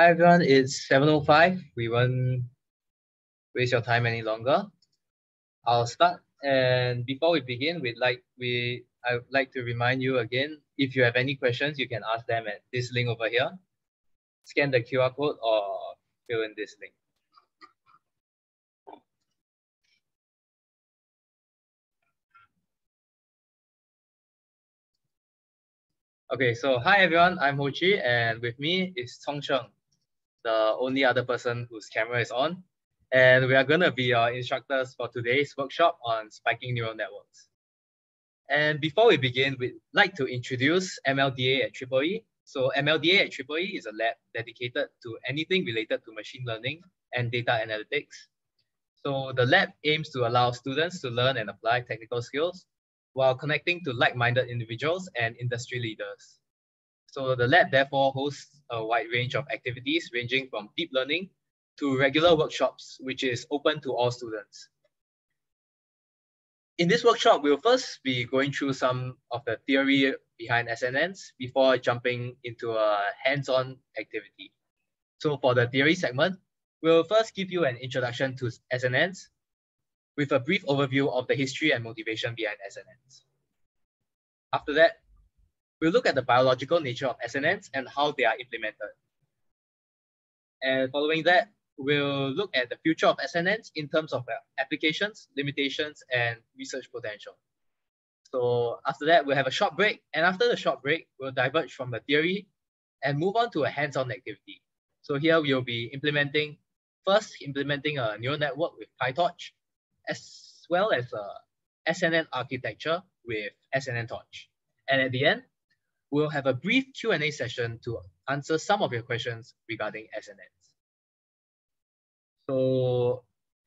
Hi everyone, it's 7.05. We won't waste your time any longer. I'll start and before we begin, we'd like we I would like to remind you again, if you have any questions, you can ask them at this link over here. Scan the QR code or fill in this link. Okay, so hi everyone, I'm Ho Chi and with me is Chong Cheng the only other person whose camera is on. And we are going to be your instructors for today's workshop on spiking neural networks. And before we begin, we'd like to introduce MLDA at EEE. So MLDA at EEE is a lab dedicated to anything related to machine learning and data analytics. So the lab aims to allow students to learn and apply technical skills while connecting to like-minded individuals and industry leaders. So the lab therefore hosts a wide range of activities ranging from deep learning to regular workshops, which is open to all students. In this workshop, we'll first be going through some of the theory behind SNNs before jumping into a hands-on activity. So for the theory segment, we'll first give you an introduction to SNNs with a brief overview of the history and motivation behind SNNs. After that, we'll look at the biological nature of SNNs and how they are implemented. And following that, we'll look at the future of SNNs in terms of uh, applications, limitations, and research potential. So after that, we'll have a short break. And after the short break, we'll diverge from the theory and move on to a hands-on activity. So here we'll be implementing, first implementing a neural network with PyTorch, as well as a SNN architecture with SNN Torch. And at the end, we'll have a brief Q&A session to answer some of your questions regarding SNNs. So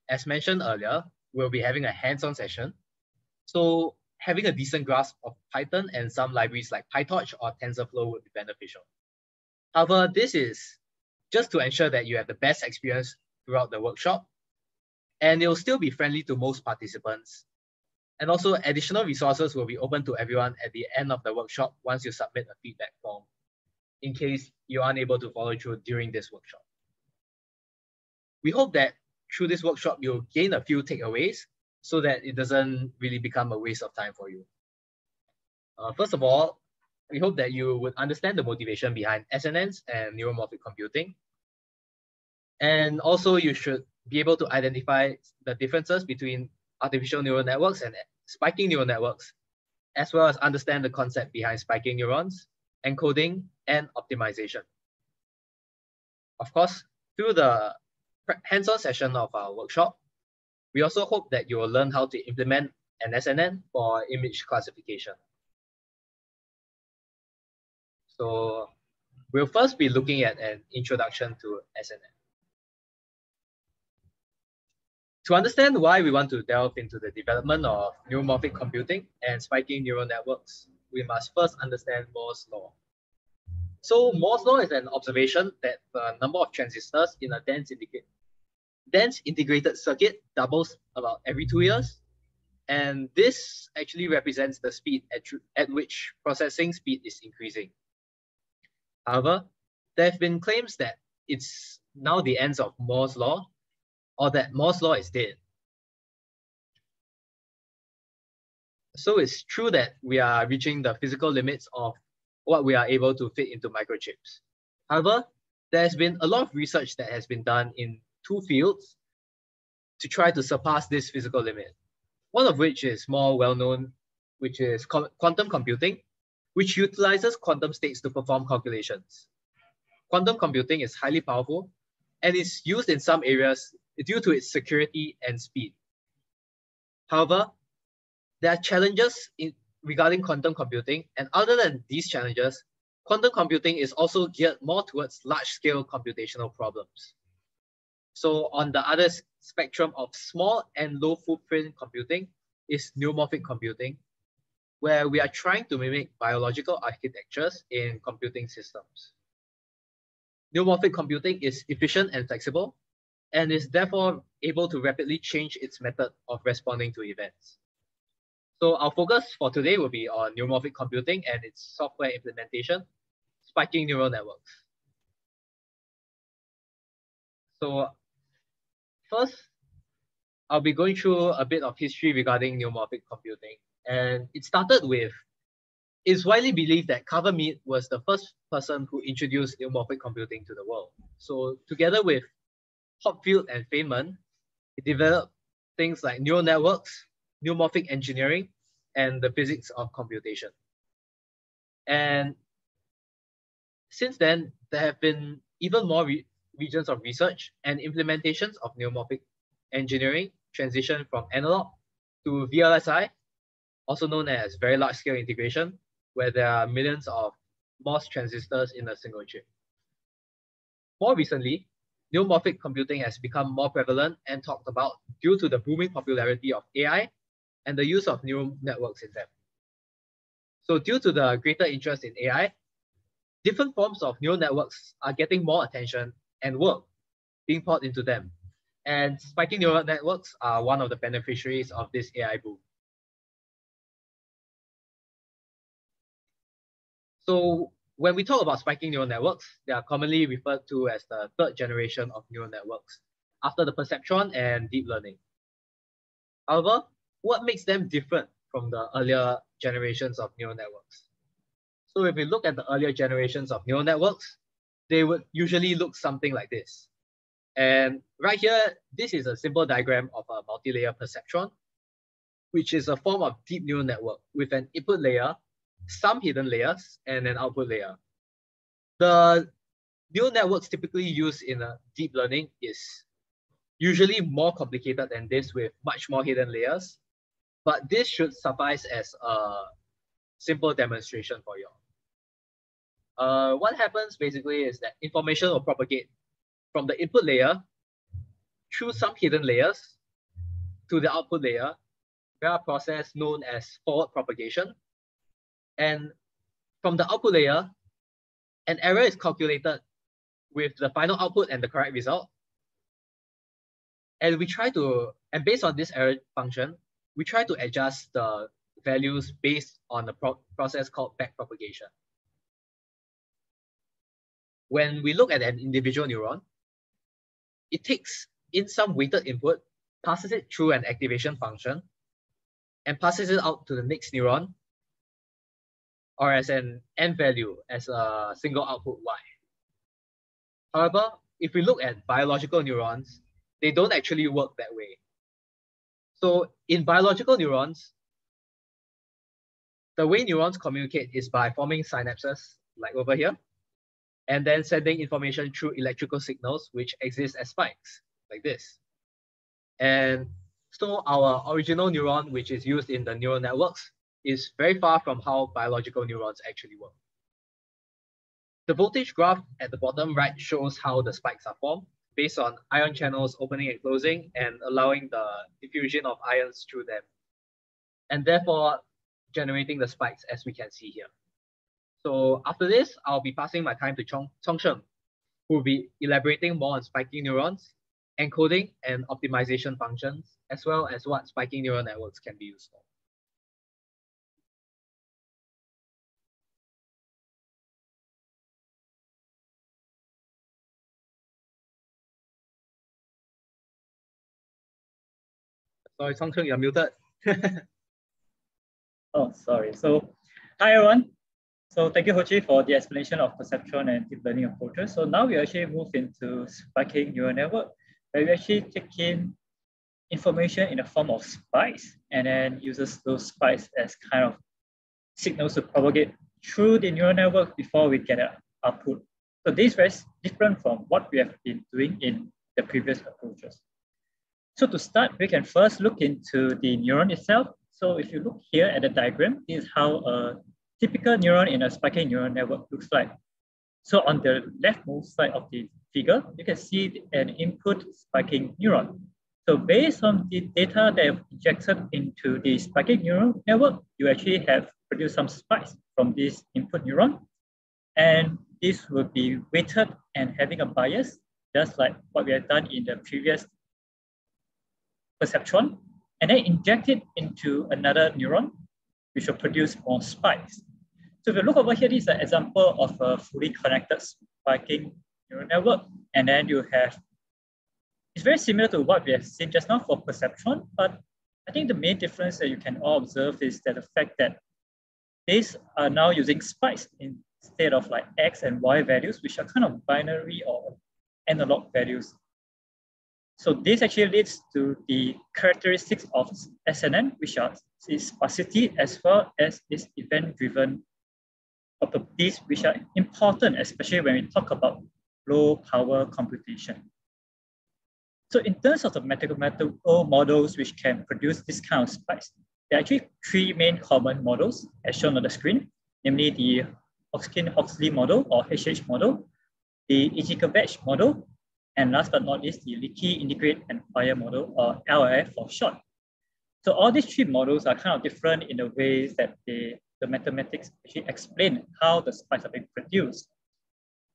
as mentioned earlier, we'll be having a hands-on session. So having a decent grasp of Python and some libraries like PyTorch or TensorFlow would be beneficial. However, this is just to ensure that you have the best experience throughout the workshop, and it will still be friendly to most participants and also additional resources will be open to everyone at the end of the workshop once you submit a feedback form in case you're unable to follow through during this workshop. We hope that through this workshop, you'll gain a few takeaways so that it doesn't really become a waste of time for you. Uh, first of all, we hope that you would understand the motivation behind SNNs and neuromorphic computing. And also you should be able to identify the differences between artificial neural networks and spiking neural networks, as well as understand the concept behind spiking neurons, encoding, and optimization. Of course, through the hands-on session of our workshop, we also hope that you will learn how to implement an SNN for image classification. So we'll first be looking at an introduction to SNN. To understand why we want to delve into the development of neuromorphic computing and spiking neural networks, we must first understand Moore's law. So Moore's law is an observation that the number of transistors in a dense, dense integrated circuit doubles about every two years. And this actually represents the speed at, at which processing speed is increasing. However, there have been claims that it's now the ends of Moore's law or that Moore's law is dead. So it's true that we are reaching the physical limits of what we are able to fit into microchips. However, there's been a lot of research that has been done in two fields to try to surpass this physical limit. One of which is more well-known, which is quantum computing, which utilizes quantum states to perform calculations. Quantum computing is highly powerful and is used in some areas due to its security and speed. However, there are challenges in, regarding quantum computing, and other than these challenges, quantum computing is also geared more towards large-scale computational problems. So on the other spectrum of small and low footprint computing is neuromorphic computing, where we are trying to mimic biological architectures in computing systems. Neuromorphic computing is efficient and flexible, and is therefore able to rapidly change its method of responding to events. So our focus for today will be on neuromorphic computing and its software implementation, spiking neural networks. So first, I'll be going through a bit of history regarding neuromorphic computing. And it started with, it's widely believed that Carver Mead was the first person who introduced neuromorphic computing to the world. So together with Hopfield and Feynman, he developed things like neural networks, neuromorphic engineering, and the physics of computation. And since then, there have been even more re regions of research and implementations of neuromorphic engineering transition from analog to VLSI, also known as very large scale integration, where there are millions of MOS transistors in a single chip. More recently, neuromorphic computing has become more prevalent and talked about due to the booming popularity of AI and the use of neural networks in them. So due to the greater interest in AI, different forms of neural networks are getting more attention and work being poured into them. And spiking neural networks are one of the beneficiaries of this AI boom. So when we talk about spiking neural networks, they are commonly referred to as the third generation of neural networks after the perceptron and deep learning. However, what makes them different from the earlier generations of neural networks? So if we look at the earlier generations of neural networks, they would usually look something like this. And right here, this is a simple diagram of a multi-layer perceptron, which is a form of deep neural network with an input layer some hidden layers, and an output layer. The neural networks typically used in deep learning is usually more complicated than this with much more hidden layers, but this should suffice as a simple demonstration for you. Uh, what happens basically is that information will propagate from the input layer through some hidden layers to the output layer via a process known as forward propagation. And from the output layer, an error is calculated with the final output and the correct result. And we try to, and based on this error function, we try to adjust the values based on the pro process called backpropagation. When we look at an individual neuron, it takes in some weighted input, passes it through an activation function, and passes it out to the next neuron or as an n value as a single output y. However, if we look at biological neurons, they don't actually work that way. So in biological neurons, the way neurons communicate is by forming synapses, like over here, and then sending information through electrical signals, which exist as spikes, like this. And so our original neuron, which is used in the neural networks, is very far from how biological neurons actually work. The voltage graph at the bottom right shows how the spikes are formed based on ion channels opening and closing and allowing the diffusion of ions through them. And therefore generating the spikes as we can see here. So after this, I'll be passing my time to Chong, Chongsheng, who will be elaborating more on spiking neurons, encoding and optimization functions, as well as what spiking neural networks can be used for. Sorry, Chongsheng, you're muted. oh, sorry. So, hi everyone. So thank you, Hochi, for the explanation of perceptron and deep learning approaches. So now we actually move into spiking neural network, where we actually take in information in the form of spikes and then uses those spikes as kind of signals to propagate through the neural network before we get an output. So this is very different from what we have been doing in the previous approaches. So to start, we can first look into the neuron itself. So if you look here at the diagram, this is how a typical neuron in a spiking neural network looks like. So on the leftmost side of the figure, you can see an input spiking neuron. So based on the data that have injected into the spiking neural network, you actually have produced some spikes from this input neuron. And this will be weighted and having a bias, just like what we have done in the previous perceptron, and then inject it into another neuron, which will produce more spikes. So if you look over here, this is an example of a fully connected spiking neural network, and then you have it's very similar to what we have seen just now for perceptron, but I think the main difference that you can all observe is that the fact that these are now using spikes instead of like X and Y values, which are kind of binary or analog values. So this actually leads to the characteristics of SNN, which are its sparsity as well as its event-driven properties, which are important, especially when we talk about low power computation. So in terms of the mathematical models which can produce this kind of spikes, there are actually three main common models as shown on the screen, namely the Hodgkin-Huxley model or HH model, the Izhikevich model, and last but not least, the Leaky Integrate and Fire model or LIF for short. So all these three models are kind of different in the ways that they, the mathematics actually explain how the spikes are being produced.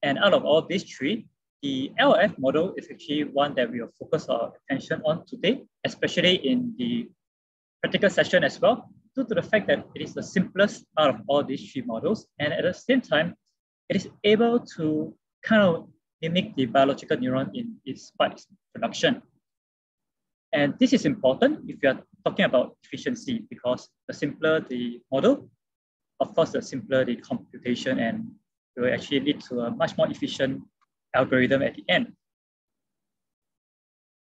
And out of all these three, the LIF model is actually one that we will focus our attention on today, especially in the practical session as well, due to the fact that it is the simplest out of all these three models. And at the same time, it is able to kind of mimic the biological neuron in its spike production. And this is important if you are talking about efficiency because the simpler the model, of course, the simpler the computation and it will actually lead to a much more efficient algorithm at the end.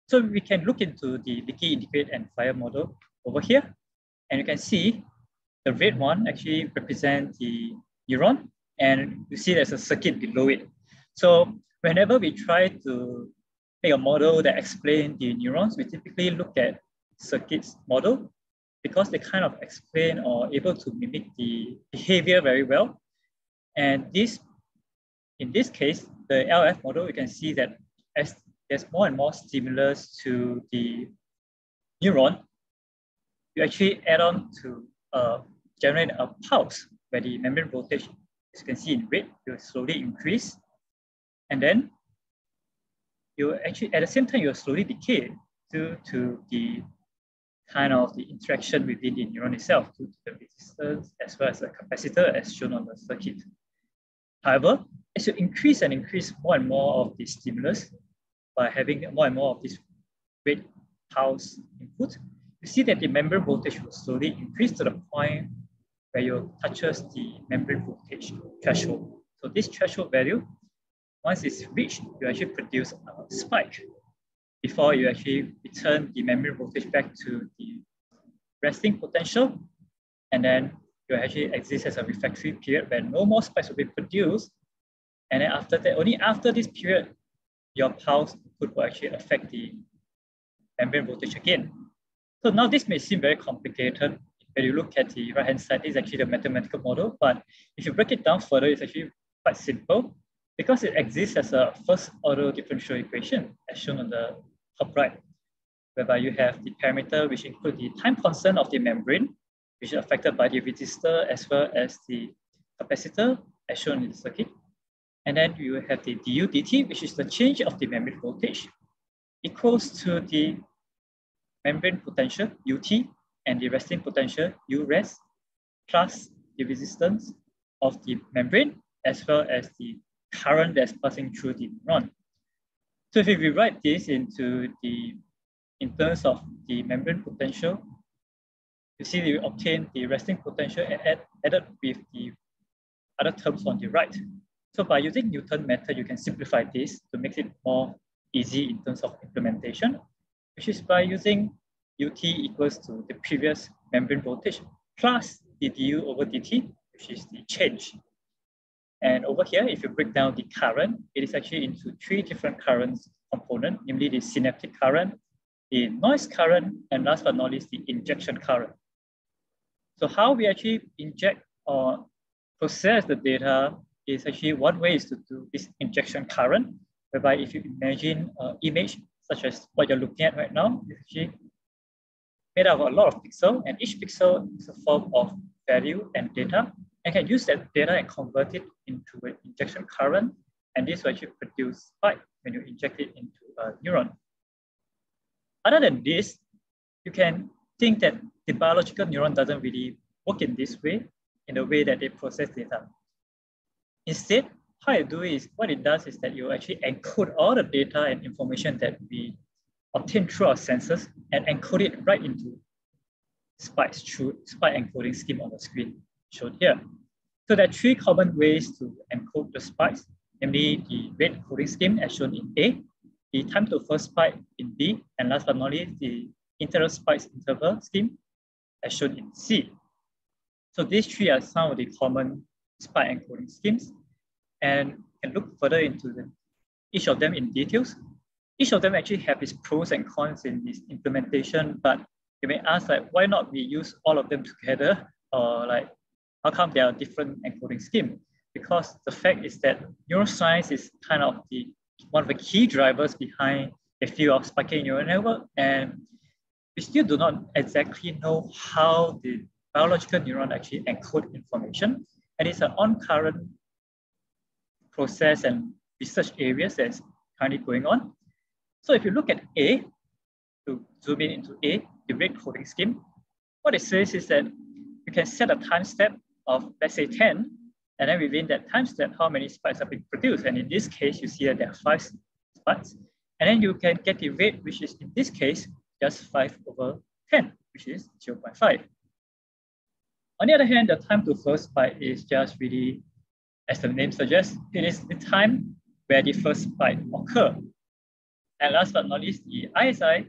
So we can look into the leaky integrate and fire model over here. And you can see the red one actually represents the neuron and you see there's a circuit below it. So whenever we try to make a model that explains the neurons, we typically look at circuits model because they kind of explain or able to mimic the behavior very well. And this, in this case, the LF model, you can see that as there's more and more stimulus to the neuron, you actually add on to uh, generate a pulse where the membrane voltage, as you can see in red, will slowly increase. And then you actually, at the same time, you slowly decay due to the kind of the interaction within the neuron itself, due to the resistance as well as the capacitor as shown on the circuit. However, as you increase and increase more and more of the stimulus by having more and more of this red pulse input, you see that the membrane voltage will slowly increase to the point where you touches the membrane voltage threshold. So this threshold value, once it's reached, you actually produce a spike before you actually return the membrane voltage back to the resting potential. And then you actually exist as a refractory period where no more spikes will be produced. And then after that, only after this period, your pulse could actually affect the membrane voltage again. So now this may seem very complicated. When you look at the right-hand side, this is actually the mathematical model. But if you break it down further, it's actually quite simple because it exists as a first order differential equation as shown on the top right, whereby you have the parameter which include the time constant of the membrane, which is affected by the resistor as well as the capacitor as shown in the circuit. And then you have the du dt, which is the change of the membrane voltage, equals to the membrane potential, UT, and the resting potential, URES, plus the resistance of the membrane, as well as the current that's passing through the neuron. So if we rewrite this into the, in terms of the membrane potential, you see we obtain the resting potential add, added with the other terms on the right. So by using Newton method, you can simplify this to make it more easy in terms of implementation which is by using ut equals to the previous membrane voltage plus the du over dt, which is the change. And over here, if you break down the current, it is actually into three different currents component, namely the synaptic current, the noise current, and last but not least, the injection current. So how we actually inject or process the data is actually one way is to do this injection current, whereby if you imagine an image such as what you're looking at right now, is actually made up of a lot of pixels, and each pixel is a form of value and data, and can use that data and convert it into an injection current, and this will actually produce spike when you inject it into a neuron. Other than this, you can think that the biological neuron doesn't really work in this way, in the way that they process data. Instead, how you do is, what it does is that you actually encode all the data and information that we obtain through our sensors and encode it right into spikes through spike encoding scheme on the screen shown here. So there are three common ways to encode the spikes, namely the rate coding scheme as shown in A, the time to first spike in B, and last but not least, the interval spikes interval scheme as shown in C. So these three are some of the common spike encoding schemes and can look further into the, each of them in details. Each of them actually have its pros and cons in this implementation, but you may ask like, why not we use all of them together? Or like, how come there are different encoding scheme? Because the fact is that neuroscience is kind of the one of the key drivers behind the field of spiking neural network. And we still do not exactly know how the biological neuron actually encode information. And it's an on-current process and research areas that's currently going on. So if you look at A, to zoom in into A, the rate coding scheme, what it says is that you can set a time step of, let's say 10, and then within that time step, how many spikes are being produced. And in this case, you see that there are five spikes. And then you can get the rate, which is in this case, just 5 over 10, which is 0.5. On the other hand, the time to first spike is just really, as the name suggests, it is the time where the first spike occur. And last but not least, the ISI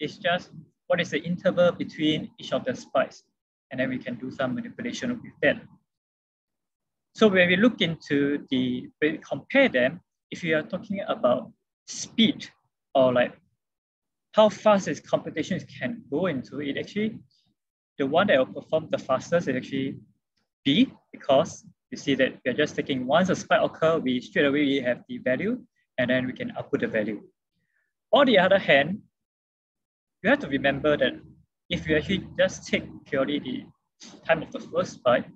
is just what is the interval between each of the spikes. And then we can do some manipulation with that. So when we look into the, we compare them, if you are talking about speed or like how fast this computation can go into it, actually, the one that will perform the fastest is actually B, because you see that we're just taking once a spike occur, we straight away we have the value, and then we can output the value. On the other hand, you have to remember that if you actually just take purely the time of the first spike,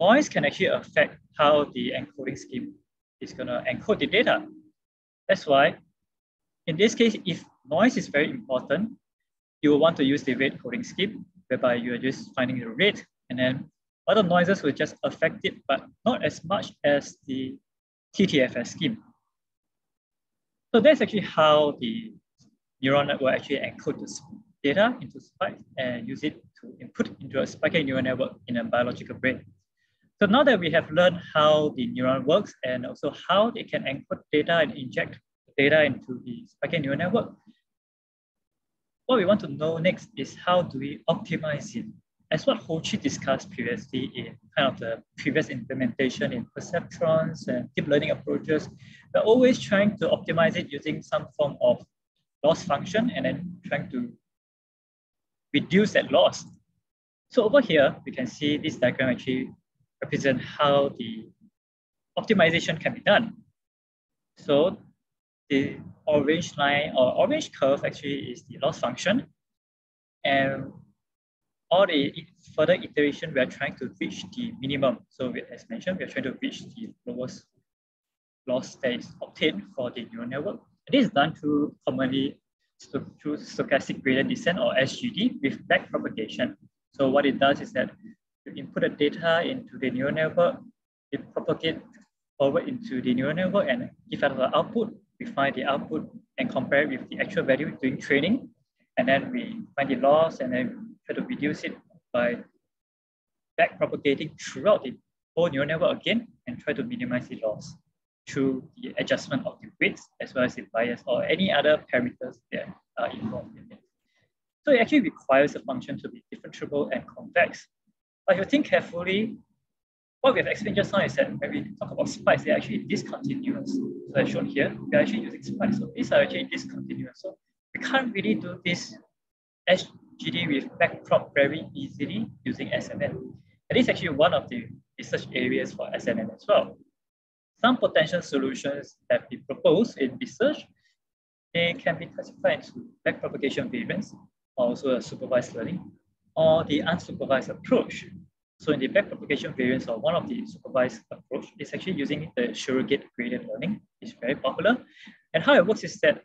noise can actually affect how the encoding scheme is going to encode the data. That's why, in this case, if noise is very important, you will want to use the rate coding scheme, whereby you are just finding the rate, and then other noises will just affect it, but not as much as the TTFS scheme. So that's actually how the neural network actually encode the data into spikes and use it to input into a spiking neural network in a biological brain. So now that we have learned how the neuron works and also how they can encode data and inject data into the spiking neural network, what we want to know next is how do we optimize it? As what Ho Chi discussed previously in kind of the previous implementation in perceptrons and deep learning approaches, we're always trying to optimize it using some form of loss function and then trying to reduce that loss. So over here, we can see this diagram actually represent how the optimization can be done. So the orange line or orange curve actually is the loss function. And all the further iteration, we are trying to reach the minimum. So as mentioned, we are trying to reach the lowest loss that is obtained for the neural network. This is done through commonly through stochastic gradient descent or SGD with backpropagation. So what it does is that you input the data into the neural network, it propagates forward into the neural network and give out the output. We find the output and compare it with the actual value during training. And then we find the loss and then try to reduce it by back propagating throughout the whole neural network again and try to minimize the loss through the adjustment of the weights as well as the bias or any other parameters that are involved in it. So it actually requires a function to be differentiable and convex. But if you think carefully, what we have explained just now is that when we talk about spikes, they're actually discontinuous. So as shown here, we're actually using spikes. So these are actually discontinuous. So we can't really do this SGD with backprop very easily using SNN. And this is actually one of the research areas for SNN as well. Some potential solutions that we propose in research, they can be classified into backpropagation variants, also a supervised learning, or the unsupervised approach. So in the backpropagation variants or one of the supervised approach is actually using the surrogate gradient learning. It's very popular. And how it works is that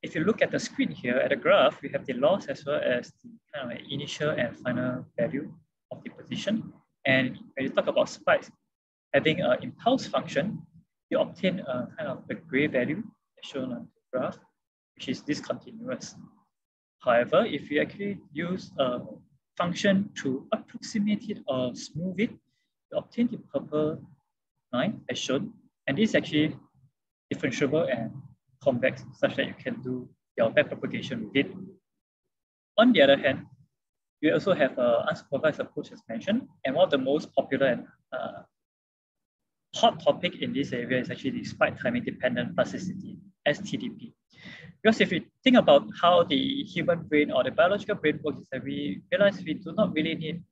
if you look at the screen here at the graph, we have the loss as well as the kind of initial and final value of the position. And when you talk about spikes, having an impulse function, you obtain a kind of a gray value as shown on the graph. which is discontinuous. However, if you actually use a function to approximate it or smooth it, you obtain the purple line as shown. And this is actually differentiable and convex such that you can do your backpropagation with it. On the other hand, we also have an unsupervised approach as mentioned, and one of the most popular and uh, hot topic in this area is actually the spike timing dependent plasticity, STDP. Because if you think about how the human brain or the biological brain works, is that we realize we do not really need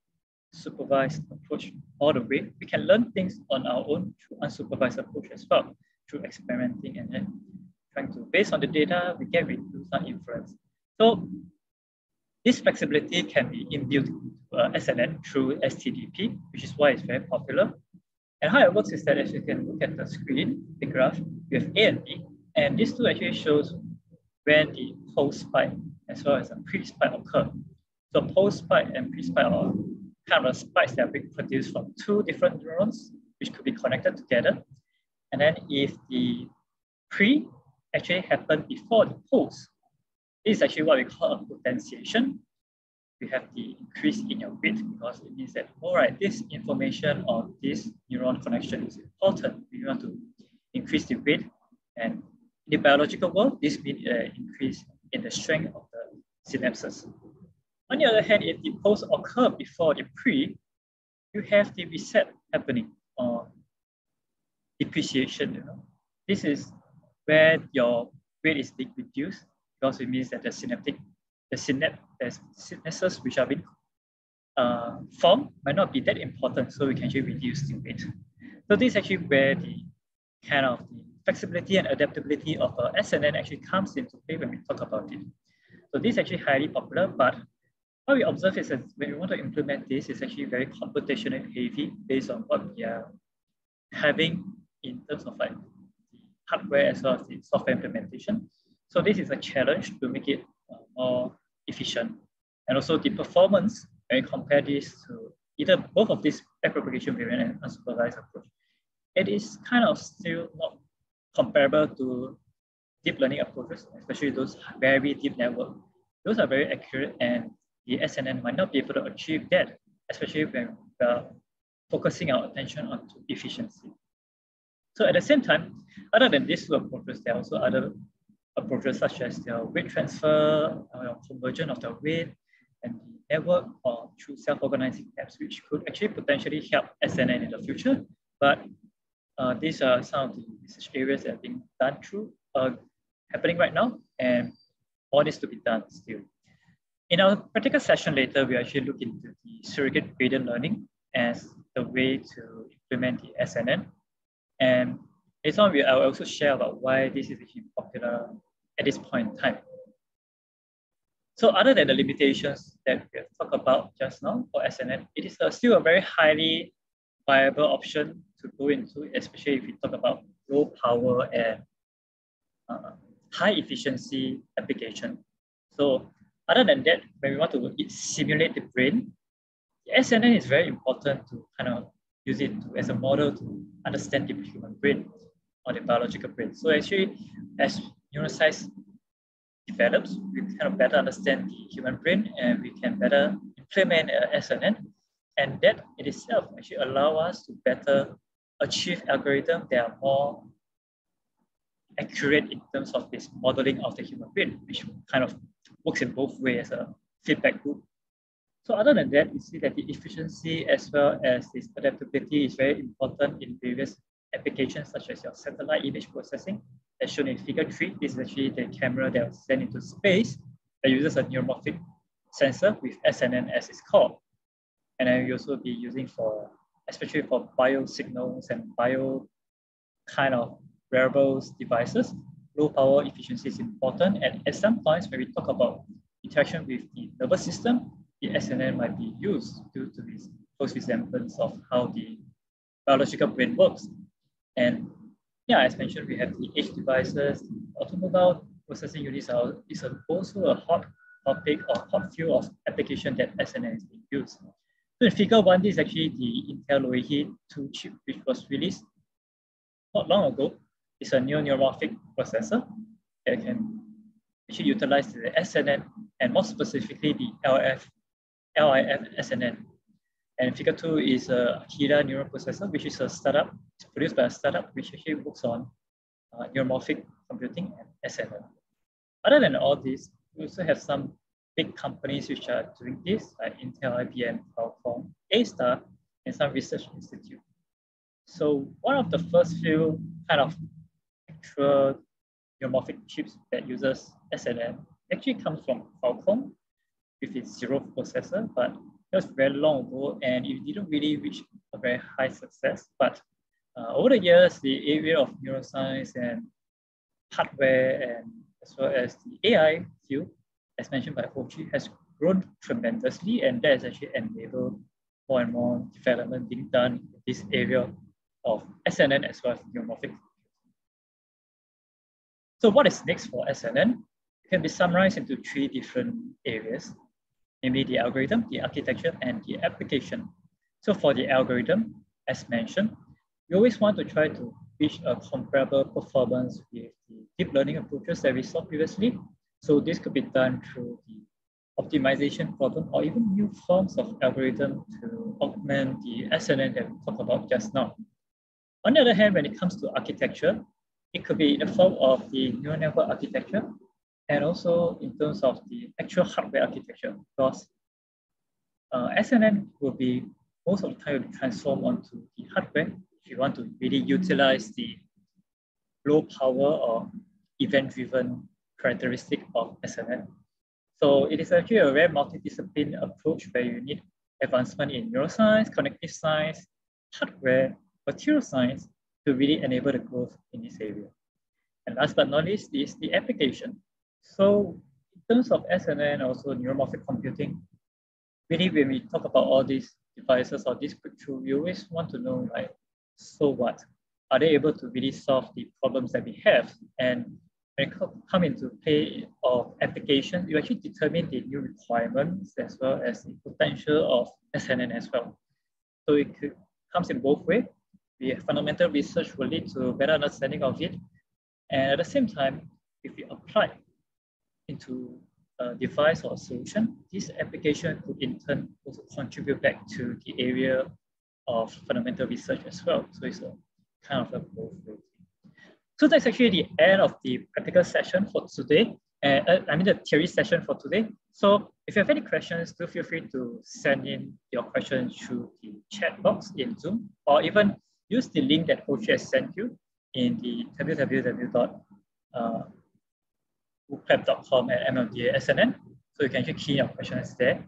supervised approach all the way. We can learn things on our own through unsupervised approach as well, through experimenting and then trying to, based on the data, we can reduce some inference. So this flexibility can be inbuilt into uh, SNN through STDP, which is why it's very popular. And how it works is that as you can look at the screen, the graph, we have A and B, and this two actually shows when the post spike as well as a pre-spike occur. So post spike and pre-spike are kind of spikes that are being produced from two different neurons, which could be connected together. And then if the pre actually happened before the post, this is actually what we call a potentiation. We have the increase in your weight because it means that, all right, this information or this neuron connection is important. We want to increase the weight. And in the biological world, this means an increase in the strength of the synapses. On the other hand, if the post occur before the pre, you have the reset happening or depreciation. You know, this is where your weight is being reduced because it means that the synaptic, the synapse, the synapses which are being uh, formed might not be that important, so we can actually reduce the weight. So this is actually where the kind of the flexibility and adaptability of a SNN actually comes into play when we talk about it. So this is actually highly popular, but what we observe is that when we want to implement this, it's actually very computational heavy based on what we are having in terms of like hardware as well as the software implementation. So this is a challenge to make it uh, Uh, more efficient. And also the performance, when you compare this to either both of these backpropagation variant and unsupervised approach, it is kind of still not comparable to deep learning approaches, especially those very deep network. Those are very accurate and the SNN might not be able to achieve that, especially when we're focusing our attention on efficiency. So at the same time, other than these two approaches, there are also other approaches such as the weight transfer, uh, conversion of the weight, and the network or through self-organizing maps, which could actually potentially help SNN in the future. But uh, these are some of the research areas that are being done through, uh, happening right now, and all needs to be done still. In our practical session later, we actually look into the surrogate gradient learning as the way to implement the SNN. And later on, we, I will also share about why this is actually popular at this point in time. So other than the limitations that we have talked about just now for SNN, it is a, still a very highly viable option to go into, especially if we talk about low power and uh, high efficiency application. So other than that, when we want to simulate the brain, the SNN is very important to kind of use it to, as a model to understand the human brain or the biological brain. So actually, as neuroscience develops, we kind of better understand the human brain and we can better implement uh, SNN. And that in itself actually allow us to better achieve algorithms that are more accurate in terms of this modeling of the human brain, which kind of works in both ways as a feedback loop. So other than that, you see that the efficiency as well as this adaptability is very important in various applications such as your satellite image processing. As shown in figure three, this is actually the camera that was sent into space that uses a neuromorphic sensor with SNN as its core. And then we also be using for, especially for bio signals and bio kind of wearables devices, low power efficiency is important. And at some points, when we talk about interaction with the nervous system, the SNN might be used due to this close resemblance of how the biological brain works. And yeah, as mentioned, we have the edge devices, automobile processing units are is also a hot topic or hot field of application that SNN is being used. So in figure one, this is actually the Intel Loihi 2 chip, which was released not long ago. It's a new neuromorphic processor that can actually utilize the SNN and more specifically the LF, LIF SNN. And figure two is a Akida neural processor, which is a startup, it's produced by a startup which actually works on uh, neuromorphic computing and SNN. Other than all this, we also have some big companies which are doing this, like Intel, IBM, Qualcomm, A-Star, and some research institute. So one of the first few kind of actual neuromorphic chips that uses SNN actually comes from Qualcomm with its Zeroth processor, but that was very long ago and it didn't really reach a very high success. But uh, over the years, the area of neuroscience and hardware and as well as the AI field, as mentioned by Ho Chi, has grown tremendously and that has actually enabled more and more development being done in this area of SNN as well as neuromorphic. So what is next for SNN? It can be summarized into three different areas, namely the algorithm, the architecture, and the application. So for the algorithm, as mentioned, we always want to try to reach a comparable performance with the deep learning approaches that we saw previously. So this could be done through the optimization problem or even new forms of algorithm to augment the SNN that we talked about just now. On the other hand, when it comes to architecture, it could be in the form of the neural network architecture and also in terms of the actual hardware architecture because uh, SNN will be most of the time transform onto the hardware if you want to really utilize the low power or event-driven characteristic of SNN. So it is actually a very multidisciplinary approach where you need advancement in neuroscience, cognitive science, hardware, material science to really enable the growth in this area. And last but not least is the application. So in terms of SNN, also neuromorphic computing, really when we talk about all these devices or this breakthrough, we always want to know, like, so what? Are they able to really solve the problems that we have? And when it come into play of application, you actually determine the new requirements as well as the potential of SNN as well. So it could, comes in both ways. The fundamental research will lead to better understanding of it. And at the same time, if we apply into a device or a solution, this application could in turn also contribute back to the area of fundamental research as well. So it's a kind of a both way. So that's actually the end of the practical session for today. Uh, I mean the theory session for today. So if you have any questions, do feel free to send in your questions through the chat box in Zoom, or even use the link that Ho Chi has sent you in the www. uh, and MLDA So you can actually key your questions there.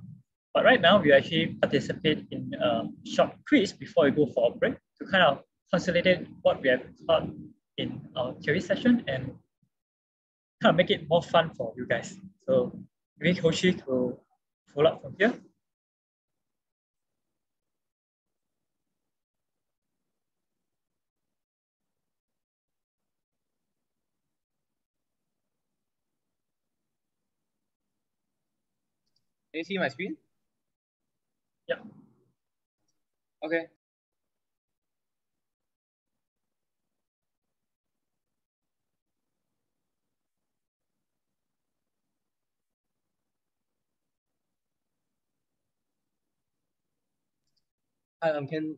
But right now, we actually participate in a short quiz before we go for a break to kind of consolidate what we have taught in our theory session and kind of make it more fun for you guys. So maybe Ho Chi to follow up from here. Can you see my screen? Yeah. Okay. Um, can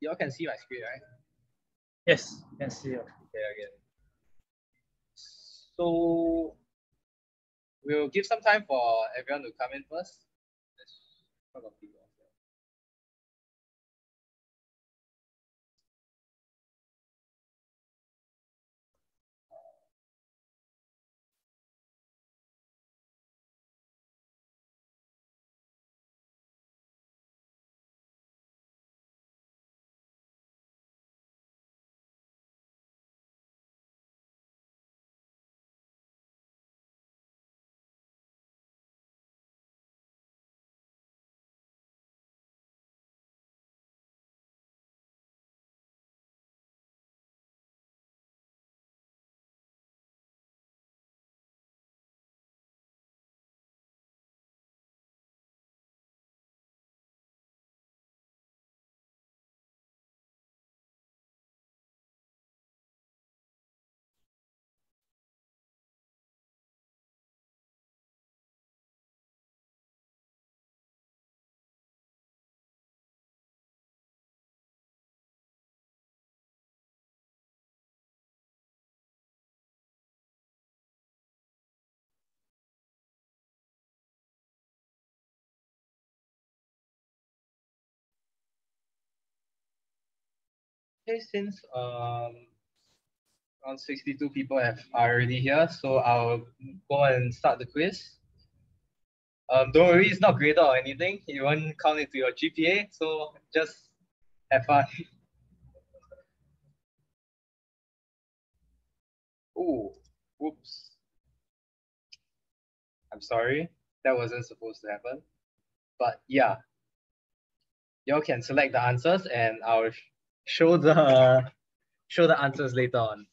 you all can see my screen, right? Yes, can see. Okay, again. So we'll give some time for everyone to come in first. Let's Okay, since um around 62 people have are already here, so I'll go and start the quiz. Um, don't worry, it's not graded or anything. It won't count into your GPA, so just have fun. Oh, whoops. I'm sorry, that wasn't supposed to happen. But yeah, y'all can select the answers and I'll show the show the answers later on.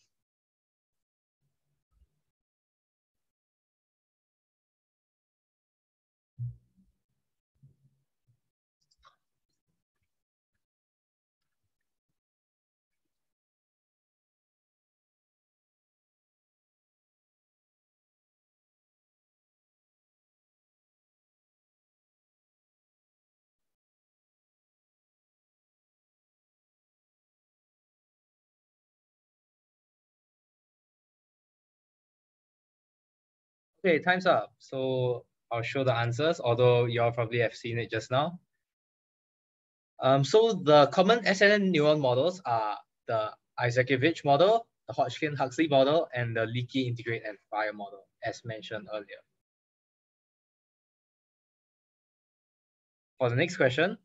Okay, time's up. So I'll show the answers, although you all probably have seen it just now. Um, so the common SNN neuron models are the Izhikevich model, the Hodgkin-Huxley model, and the leaky integrate and fire model, as mentioned earlier. For the next question,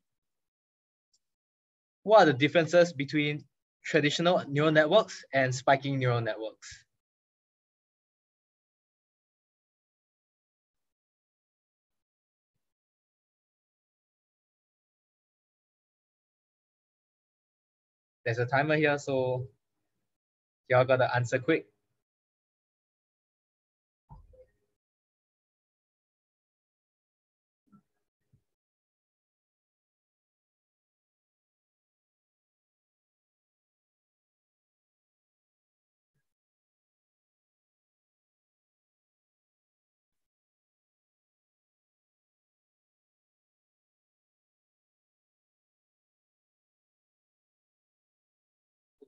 what are the differences between traditional neural networks and spiking neural networks? There's a timer here, so y'all gotta answer quick.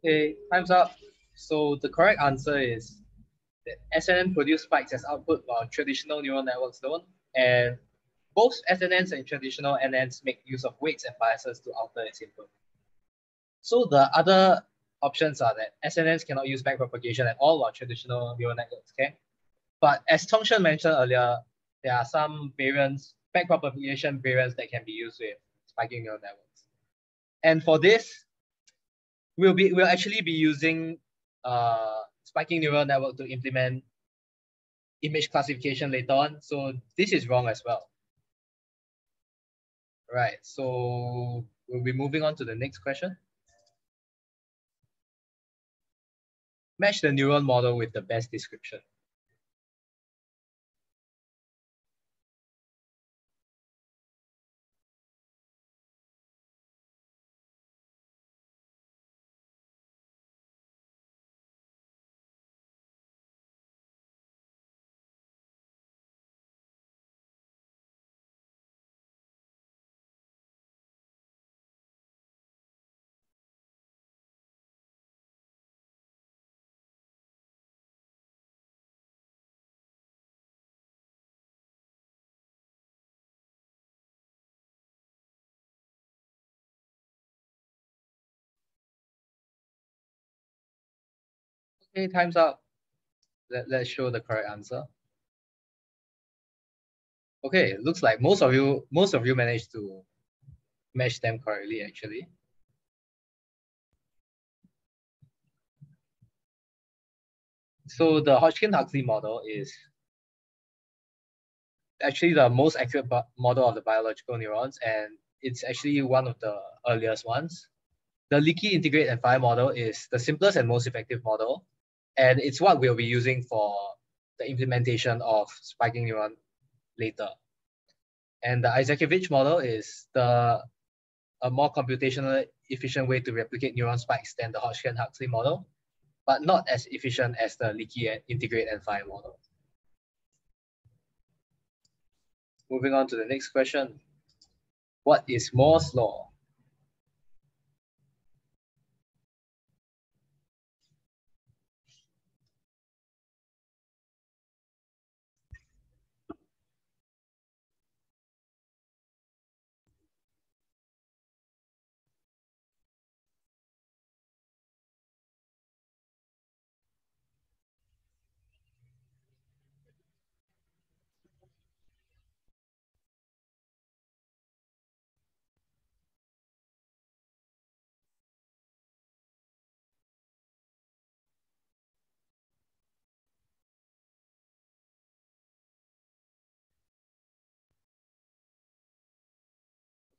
Okay, time's up. So the correct answer is that SNN produce spikes as output while traditional neural networks don't. And both SNNs and traditional NNs make use of weights and biases to alter its input. So the other options are that SNNs cannot use backpropagation at all while traditional neural networks can. But as Tongshen mentioned earlier, there are some variants, backpropagation variants that can be used with spiking neural networks. And for this, we'll be we'll actually be using uh, spiking neural network to implement image classification later on. So this is wrong as well. Right, so we'll be moving on to the next question. Match the neuron model with the best description. Okay, time's up. Let, let's show the correct answer. Okay, looks like most of you most of you managed to match them correctly actually. So the Hodgkin-Huxley model is actually the most accurate model of the biological neurons, and it's actually one of the earliest ones. The leaky integrate and fire model is the simplest and most effective model, and it's what we'll be using for the implementation of spiking neuron later. And the Izhikevich model is the a more computational efficient way to replicate neuron spikes than the Hodgkin-Huxley model, but not as efficient as the leaky integrate and fire model. Moving on to the next question. What is Moore's law?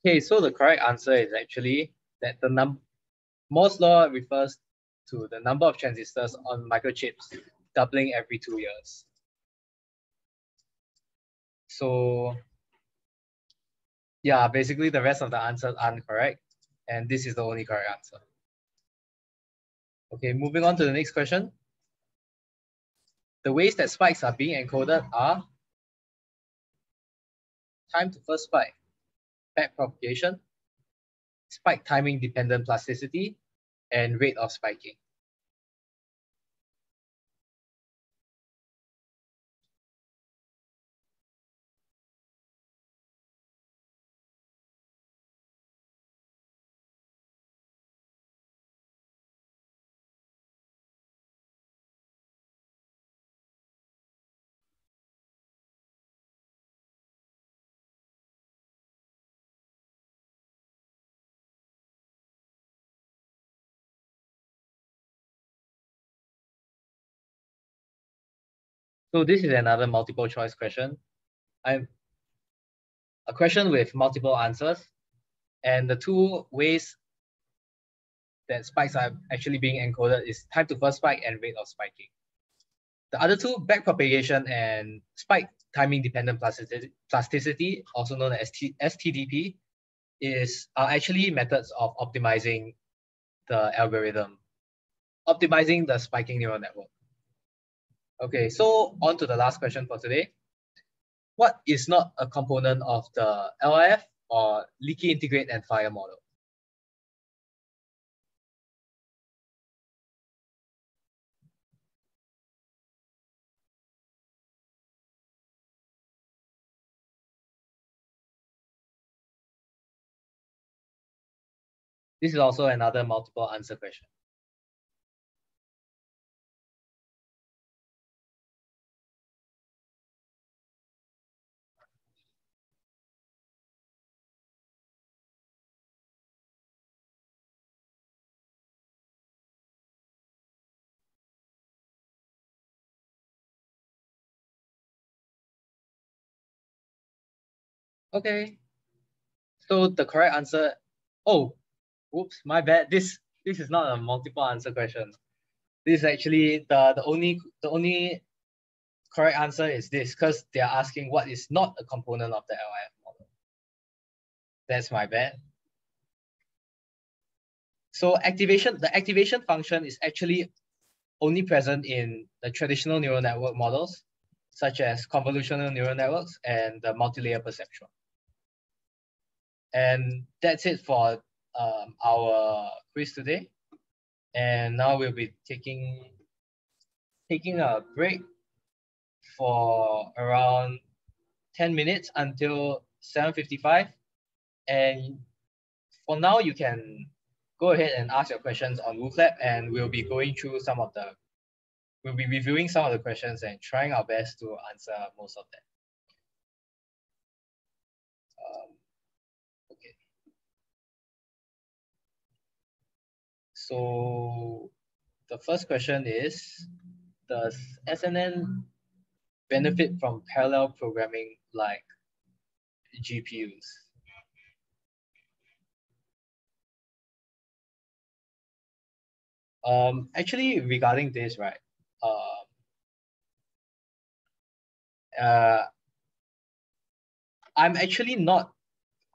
Okay, so the correct answer is actually that the num Moore's law refers to the number of transistors on microchips doubling every two years. So yeah, basically the rest of the answers aren't correct. And this is the only correct answer. Okay, moving on to the next question. The ways that spikes are being encoded are time to first spike, backpropagation, spike timing dependent plasticity, and rate of spiking. So this is another multiple choice question. I'm a question with multiple answers. And the two ways that spikes are actually being encoded is time to first spike and rate of spiking. The other two, backpropagation and spike timing dependent plasticity, also known as T, STDP, is are actually methods of optimizing the algorithm, optimizing the spiking neural network. Okay, so on to the last question for today. What is not a component of the LIF or leaky integrate and fire model? This is also another multiple answer question. Okay. So the correct answer, oh, whoops, my bad. This this is not a multiple answer question. This is actually the, the only the only correct answer is this because they are asking what is not a component of the LIF model. That's my bad. So activation, the activation function is actually only present in the traditional neural network models, such as convolutional neural networks and the multi-layer perceptron. And that's it for um, our quiz today. And now we'll be taking, taking a break for around 10 minutes until 7.55. And for now, you can go ahead and ask your questions on Wooclap and we'll be going through some of the, we'll be reviewing some of the questions and trying our best to answer most of them. So the first question is, does SNN benefit from parallel programming like GPUs? Um, actually, regarding this, right, uh, uh, I'm actually not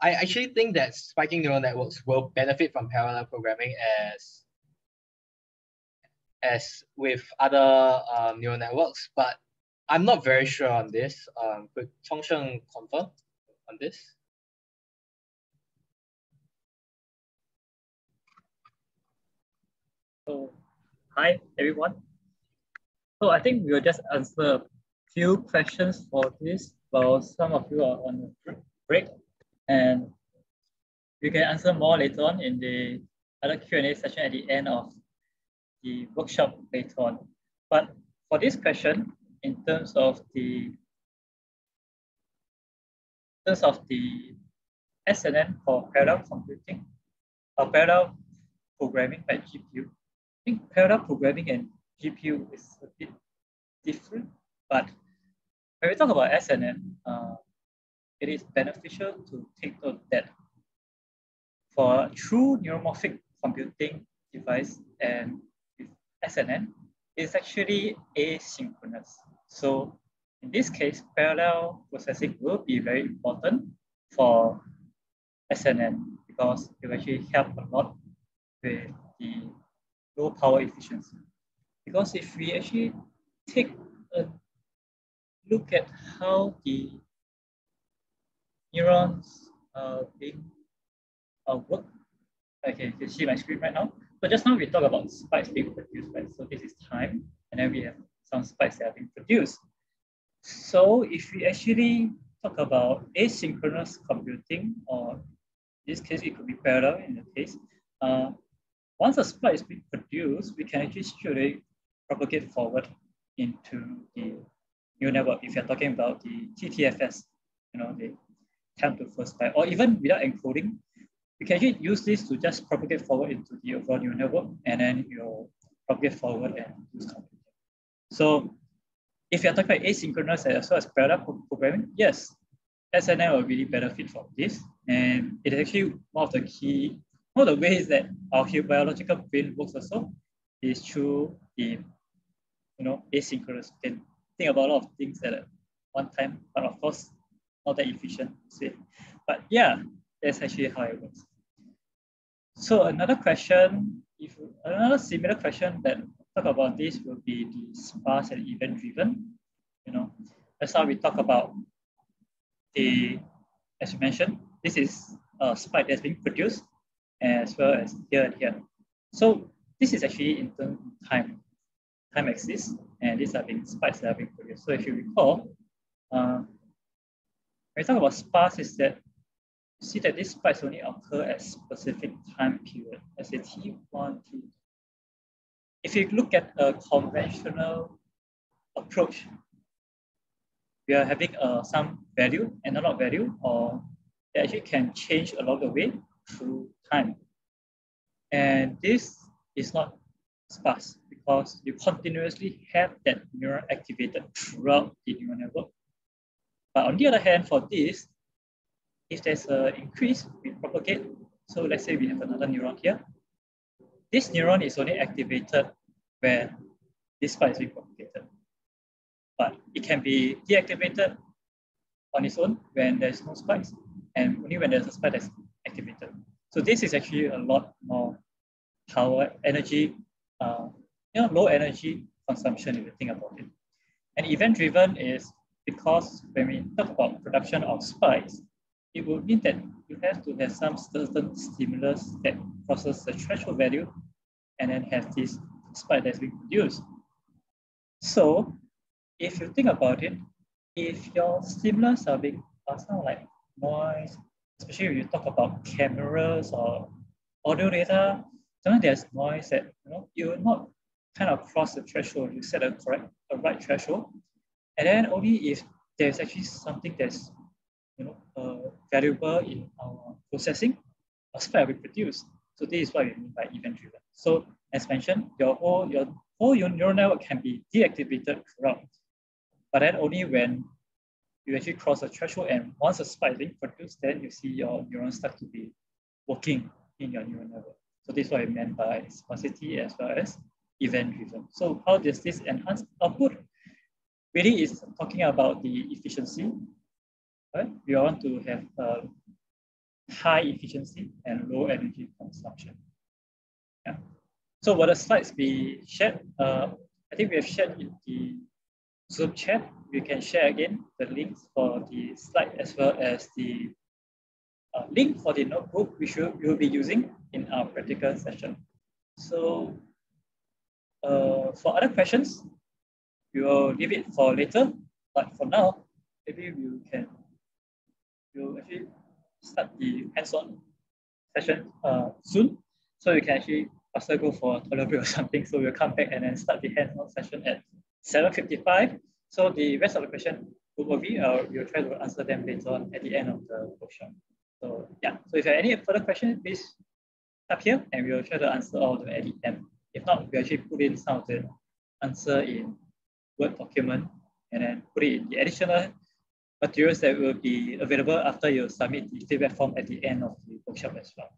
I actually think that spiking neural networks will benefit from parallel programming as as with other um, neural networks, but I'm not very sure on this. Um, could Chongsheng confirm on this? So, hi everyone. So I think we'll just answer a few questions for this while some of you are on break and we can answer more later on in the other Q&A session at the end of the workshop later on. But for this question, in terms of the in terms of the SNN for parallel computing or parallel programming by GPU, I think parallel programming and GPU is a bit different. But when we talk about SNN, uh, it is beneficial to take note that for true neuromorphic computing device and SNN, it's actually asynchronous. So in this case, parallel processing will be very important for SNN because it will actually help a lot with the low power efficiency. Because if we actually take a look at how the neurons being uh, work, okay, you can see my screen right now. So just now we talk about spikes being produced, right? So this is time, and then we have some spikes that have been produced. So if we actually talk about asynchronous computing, or in this case, it could be parallel in the case, uh, once a spike is being produced, we can actually straight propagate forward into the neural network. If you're talking about the TTFS, you know, the time to first byte, or even without encoding, you can actually use this to just propagate forward into the overall neural network, and then you'll propagate forward and use computing. So if you're talking about asynchronous as well as parallel programming, yes, SNN will really benefit from this. And it is actually one of the key, one of the ways that our biological brain works also is through the, you know, asynchronous. You can think about a lot of things at one time, but of course, not that efficient. See? But yeah, that's actually how it works. So another question, if another similar question that talk about this will be the sparse and event driven. You know, that's how we talk about the, as you mentioned, this is a spike that's being produced as well as here and here. So this is actually in terms of time, time axis, and these are being spikes that are being produced. So if you recall, uh, when we talk about sparse is that you see that these spikes only occur at specific time period, let's say T1, T2. If you look at a conventional approach, we are having uh, some value, analog value, or they actually can change along the way through time. And this is not sparse because you continuously have that neuron activated throughout the neural network. But on the other hand, for this, if there's an increase, we propagate. So let's say we have another neuron here. This neuron is only activated when this spike is propagated but it can be deactivated on its own when there's no spikes and only when there's a spike that's activated. So this is actually a lot more power, energy, uh, you know, low energy consumption if you think about it. And event driven is because when we talk about production of spikes, it would mean that you have to have some certain stimulus that crosses the threshold value and then have this spike that's being produced. So if you think about it, if your stimulus are being are sound like noise, especially when you talk about cameras or audio data, sometimes there's noise that you know you will not kind of cross the threshold. You set a correct, a right threshold, and then only if there's actually something that's you know uh, valuable in our processing, a spike will be produced. So this is what we mean by event driven. So as mentioned, your whole your whole your neural network can be deactivated throughout but then only when you actually cross a threshold and once a spike link produced, then you see your neurons start to be working in your neural network. So this is what I meant by sparsity as well as event driven. So how does this enhance output? Really is talking about the efficiency. Right? We want to have uh, high efficiency and low energy consumption. Yeah. So will the slides be shared? Uh, I think we have shared in the Zoom chat, you can share again the links for the slide as well as the uh, link for the notebook which you will be using in our practical session. So uh, for other questions, we will leave it for later. But for now, maybe we can we'll actually start the hands-on session uh, soon. So you can actually faster go for a toilet break or something. So we'll come back and then start the hands-on session at 7.55. So the rest of the question will be, uh, we'll try to answer them later on at the end of the workshop. So yeah, so if you have any further questions, please type here and we'll try to answer all of them at the end. If not, we'll actually put in some of the answer in Word document and then put it in the additional materials that will be available after you submit the feedback form at the end of the workshop as well.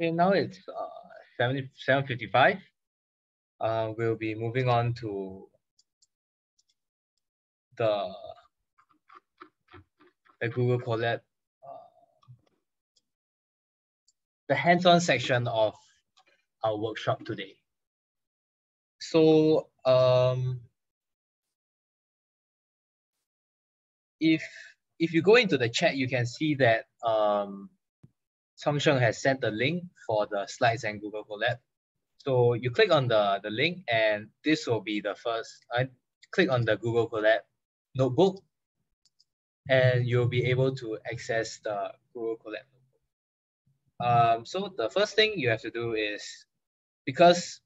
Okay, now it's uh, 70, 7.55. Uh, we'll be moving on to the, the Google Colab, uh, the hands-on section of our workshop today. So um, if if you go into the chat, you can see that um, Changsheng has sent the link for the slides and Google Colab. So you click on the, the link and this will be the first, I click on the Google Colab notebook and you'll be able to access the Google Colab notebook. Um, so the first thing you have to do is, because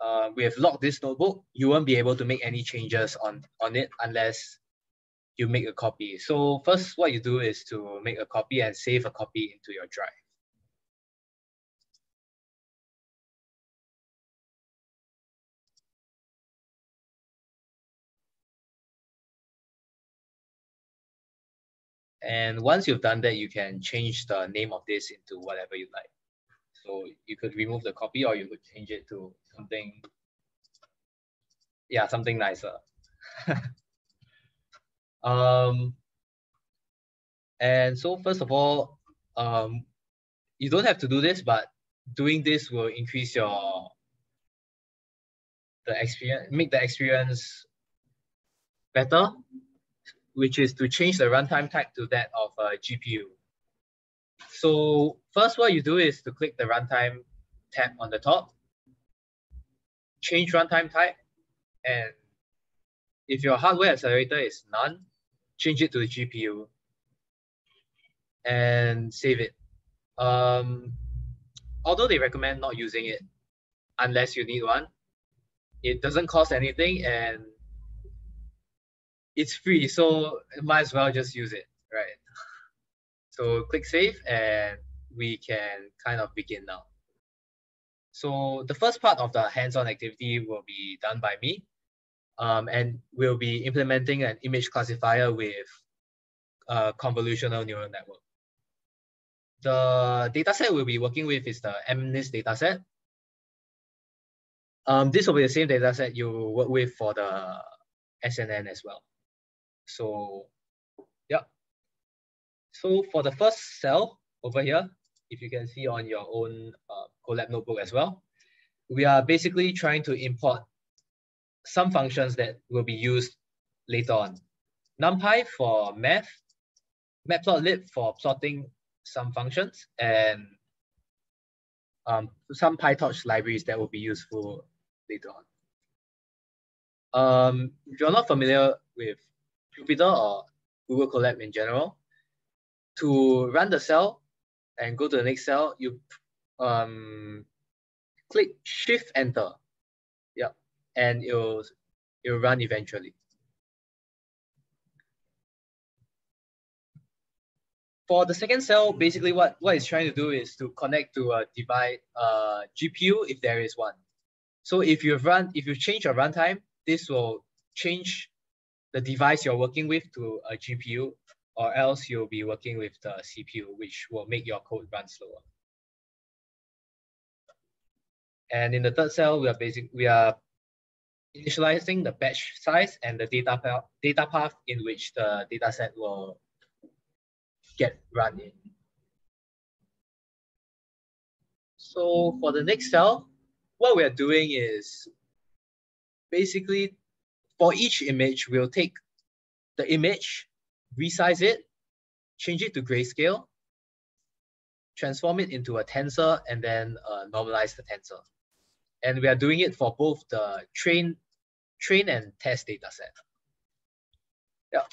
uh, we have locked this notebook, you won't be able to make any changes on, on it unless you make a copy. So first what you do is to make a copy and save a copy into your drive. And once you've done that, you can change the name of this into whatever you like. So you could remove the copy or you could change it to something, yeah, something nicer. um, and so first of all, um, you don't have to do this, but doing this will increase your the experience, make the experience better which is to change the runtime type to that of a GPU. So first what you do is to click the runtime tab on the top, change runtime type, and if your hardware accelerator is none, change it to the GPU and save it. Um, although they recommend not using it unless you need one, it doesn't cost anything and it's free, so might as well just use it, right? So click save and we can kind of begin now. So the first part of the hands-on activity will be done by me. Um, and we'll be implementing an image classifier with a convolutional neural network. The dataset we'll be working with is the MNIST dataset. Um, this will be the same dataset you work with for the SNN as well. So yeah. So for the first cell over here, if you can see on your own uh, Colab notebook as well, we are basically trying to import some functions that will be used later on. NumPy for math, matplotlib for plotting some functions, and um, some PyTorch libraries that will be useful later on. Um, if you're not familiar with Jupyter or Google Colab in general. To run the cell and go to the next cell, you um, click Shift Enter. Yeah, and it'll it'll run eventually. For the second cell, basically what, what it's trying to do is to connect to a device uh, GPU if there is one. So if you run, if you change your runtime, this will change the device you're working with to a GPU, or else you'll be working with the CPU, which will make your code run slower. And in the third cell, we are basic we are initializing the batch size and the data path, data path in which the dataset will get run in. So for the next cell, what we are doing is basically for each image, we'll take the image, resize it, change it to grayscale, transform it into a tensor, and then uh, normalize the tensor. And we are doing it for both the train, train and test data set. Yeah.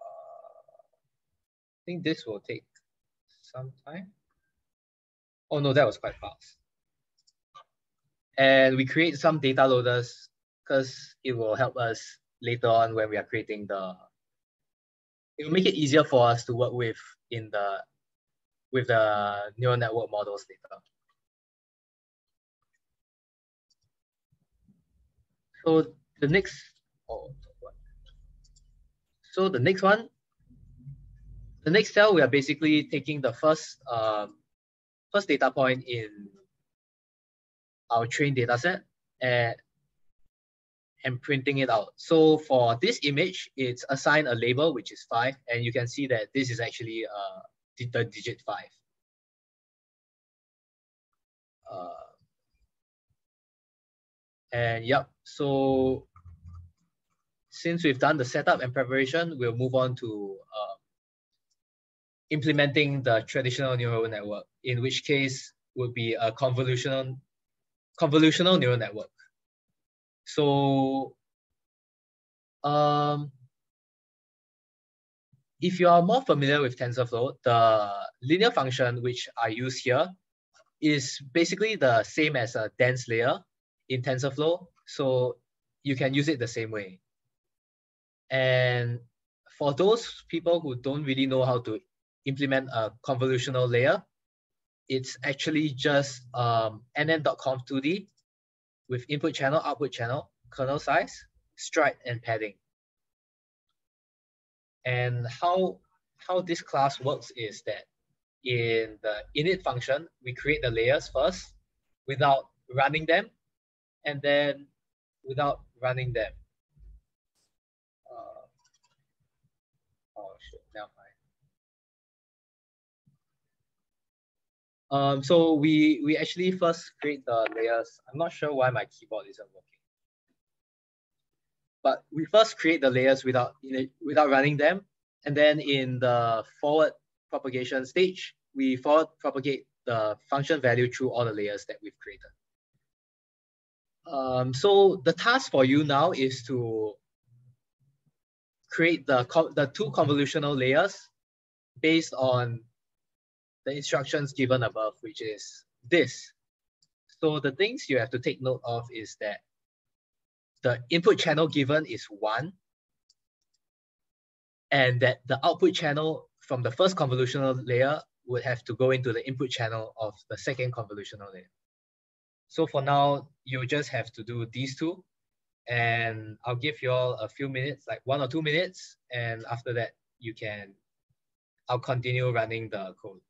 Uh, I think this will take some time. Oh no, that was quite fast. And we create some data loaders because it will help us later on when we are creating the it will make it easier for us to work with in the with the neural network models later. So the next oh, so the next one, the next cell we are basically taking the first um, first data point in our train dataset and, and printing it out. So for this image, it's assigned a label, which is five, and you can see that this is actually uh, the digit five. Uh, and yep, so since we've done the setup and preparation, we'll move on to uh, implementing the traditional neural network, in which case would be a convolutional, convolutional neural network. So um, if you are more familiar with TensorFlow, the linear function which I use here is basically the same as a dense layer in TensorFlow. So you can use it the same way. And for those people who don't really know how to implement a convolutional layer, it's actually just um, nn.conv2d with input channel, output channel, kernel size, stride, and padding. And how, how this class works is that in the init function, we create the layers first without running them, and then without running them. Uh, oh shit, never mind. Um, so we, we actually first create the layers. I'm not sure why my keyboard isn't working. But we first create the layers without, you know without running them. And then in the forward propagation stage, we forward propagate the function value through all the layers that we've created. Um, so the task for you now is to create the, the two convolutional layers based on the instructions given above, which is this. So the things you have to take note of is that the input channel given is one, and that the output channel from the first convolutional layer would have to go into the input channel of the second convolutional layer. So for now, you just have to do these two and I'll give you all a few minutes, like one or two minutes. And after that, you can, I'll continue running the code.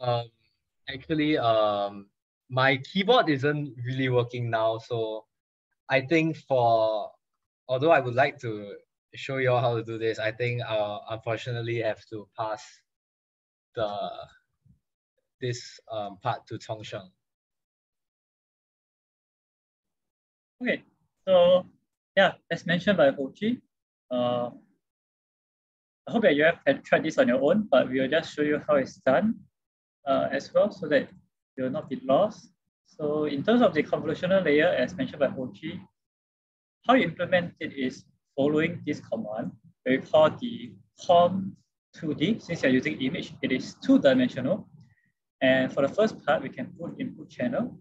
Um, actually, um, my keyboard isn't really working now, so I think for although I would like to show you all how to do this, I think I'll unfortunately have to pass the this um, part to Chongsheng. Okay, so yeah, as mentioned by Hochi, uh, I hope that you have tried this on your own, but we will just show you how it's done uh, as well so that you will not be lost. So in terms of the convolutional layer, as mentioned by Hochi, how you implement it is following this command, we call the conv2d. Since you're using image, it is two-dimensional. And for the first part, we can put input channel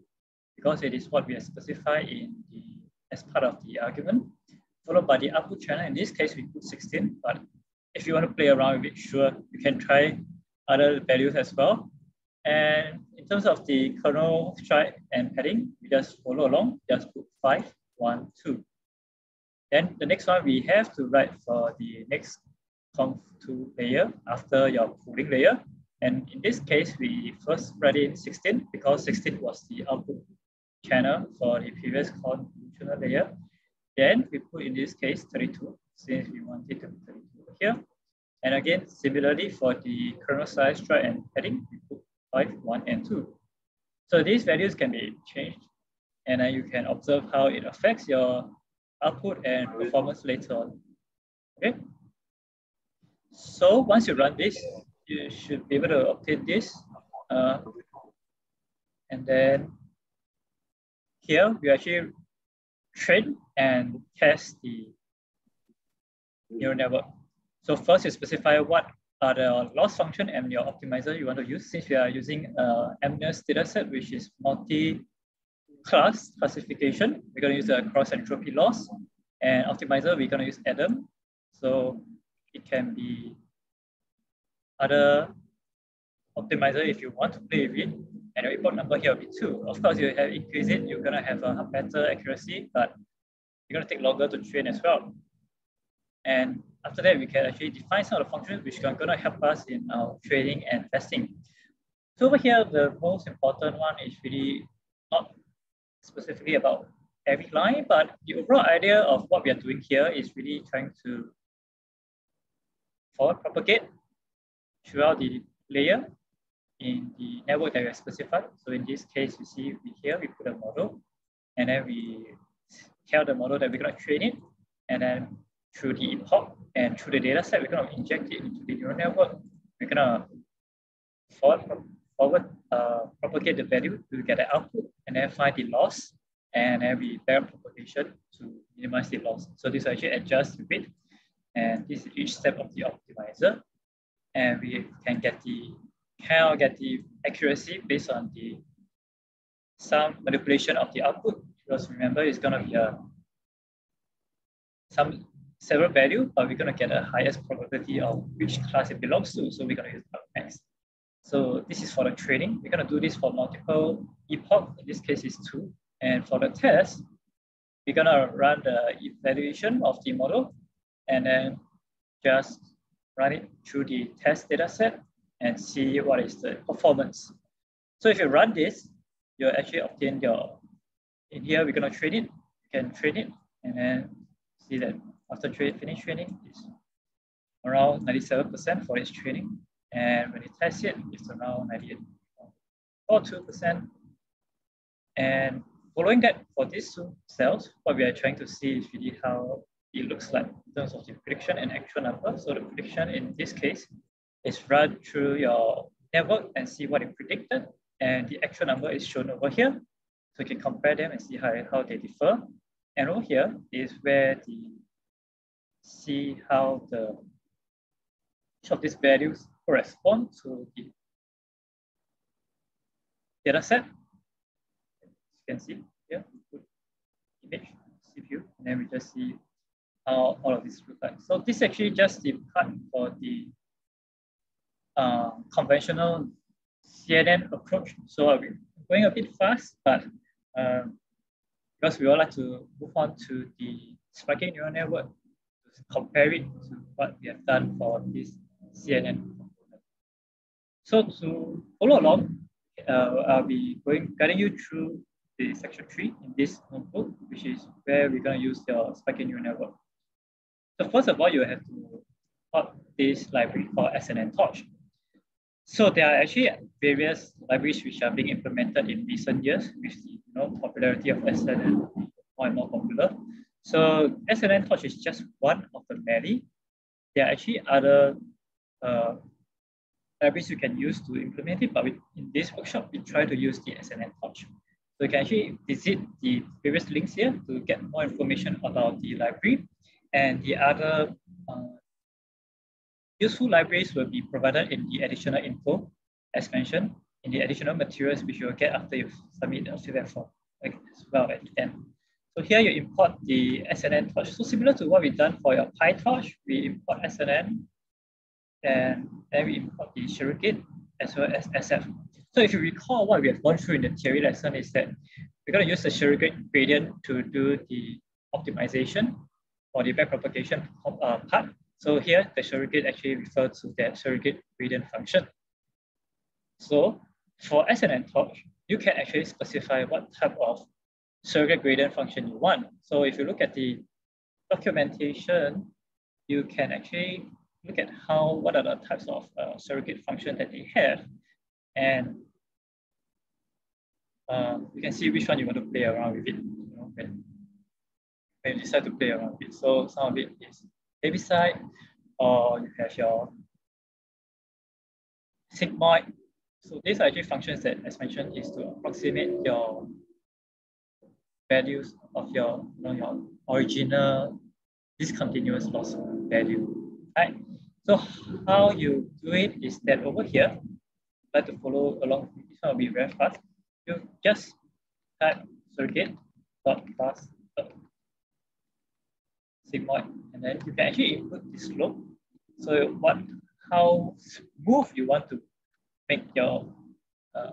because it is what we have specified in the as part of the argument, followed by the output channel. In this case, we put 16, but if you want to play around with it, sure, you can try other values as well. And in terms of the kernel stride and padding, we just follow along, just put five, one, two. Then the next one we have to write for the next conv2 layer after your pooling layer. And in this case, we first write in 16 because 16 was the output channel for the previous convolutional layer. Then we put in this case 32 since we want to be 32 here. And again, similarly for the kernel size, stride, and padding, we put 5, 1, and 2. So these values can be changed and then you can observe how it affects your output and performance later on. Okay. So once you run this, you should be able to obtain this. Uh, and then here we actually train and test the neural network. So first you specify what are the loss function and your optimizer you want to use since we are using uh, MNIST dataset, which is multi-class classification. We're going to use the cross entropy loss and optimizer, we're going to use Adam. So it can be other optimizer if you want to play with it. And your input number here will be two. Of course, you have increase it, you're gonna have a better accuracy, but you're gonna take longer to train as well. And after that, we can actually define some of the functions which are gonna help us in our training and testing. So over here, the most important one is really not specifically about every line, but the overall idea of what we are doing here is really trying to forward propagate throughout the layer in the network that we have specified. So in this case, you see we here, we put a model, and then we tell the model that we're gonna train it, and then through the epoch and through the data set, we're gonna inject it into the neural network. We're gonna forward, forward uh, propagate the value to get the output, and then find the loss, and then we bear propagation to minimize the loss. So this actually adjusts the bit, and this is each step of the optimizer and we can get the of get the accuracy based on the some manipulation of the output. Because remember, it's going to be a some several value, but we're going to get a highest probability of which class it belongs to. So we're going to use next. So this is for the training. We're going to do this for multiple epoch. In this case, is two. And for the test, we're going to run the evaluation of the model and then just run it through the test data set and see what is the performance. So if you run this, you'll actually obtain your, in here, we're gonna train it, you can train it and then see that after train, finish training, it's around 97% for its training. And when you test it, it's around 98 or 2%. And following that, for these two cells, what we are trying to see is really how it looks like in terms of the prediction and actual number. So the prediction in this case is run through your network and see what it predicted. And the actual number is shown over here. So you can compare them and see how, how they differ. And over here is where the see how the each of these values correspond to the data set. You can see here, image, CPU, and then we just see how all of this look like. So this actually just the part for the uh, conventional CNN approach. So I'm going a bit fast, but um, because we all like to move on to the spiking neural network compare it to what we have done for this CNN component. So to follow along, uh, I'll be going guiding you through the section three in this notebook, which is where we're going to use the spiking neural network. So first of all, you have to port this library called SNN Torch. So there are actually various libraries which are being implemented in recent years with the you know, popularity of SNN more and more popular. So SNN Torch is just one of the many. There are actually other uh, libraries you can use to implement it, but we, in this workshop, we try to use the SNN Torch. So you can actually visit the various links here to get more information about the library and the other uh, useful libraries will be provided in the additional info, as mentioned, in the additional materials which you'll get after you submit the feedback form as well at the end. So here you import the SNN torch. So similar to what we've done for your PyTorch, we import SNN and then we import the surrogate as well as SF. So if you recall what we have gone through in the theory lesson is that we're going to use the surrogate gradient to do the optimization for the backpropagation uh, part. So here, the surrogate actually refers to that surrogate gradient function. So for SNN torch, you can actually specify what type of surrogate gradient function you want. So if you look at the documentation, you can actually look at how, what are the types of uh, surrogate function that they have. And uh, you can see which one you want to play around with it you know, when, when you decide to play around with it. So some of it is Heaviside, or you have your sigmoid. So these are actually functions that, as mentioned, is to approximate your values of your, you know, your original discontinuous loss value, right? So how you do it is that over here, like to follow along, this one will be very fast. You just type surrogate dot class sigmoid, and then you can actually input the slope. So what, how smooth you want to make your uh,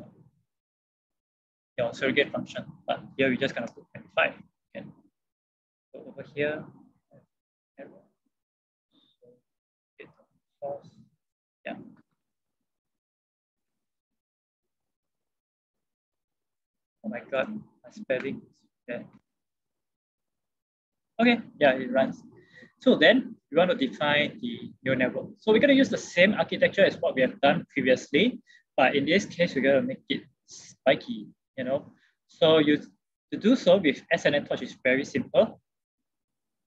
your surrogate function. But here we're just gonna put 25. Okay. So over here, yeah. Oh my god, my spelling is bad. Okay, yeah, it runs. So then we want to define the neural network. So we're going to use the same architecture as what we have done previously, but in this case, we're going to make it spiky, you know. So you to do so with SNN Torch is very simple.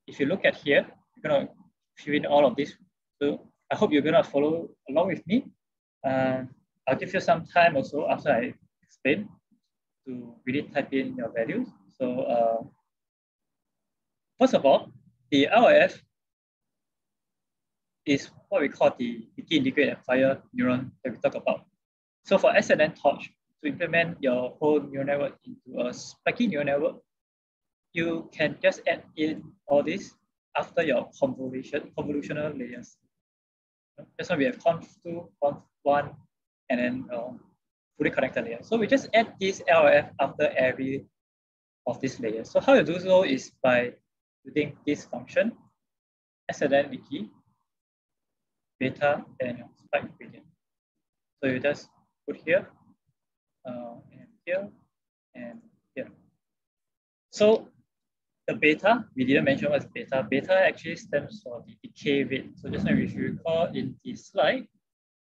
If you look at here, you're to fill in all of this. So I hope you're to follow along with me. Uh, I'll give you some time also after I explain to really type in your values. So uh, first of all, the LRF is what we call the Leaky integrate and fire neuron that we talk about. So for SNN Torch, to implement your whole neural network into a spiky neural network, you can just add in all this after your convolution, convolutional layers. Just now we have conv2, conv1, and then uh, fully connected layer. So we just add this LRF after every of these layers. So how you do so is by using this function, SNN Leaky, beta, and spike gradient. So you just put here, Uh, and here, and here. So the beta, we didn't mention what's beta. Beta actually stands for the decay rate. So just now, if you recall in the slide,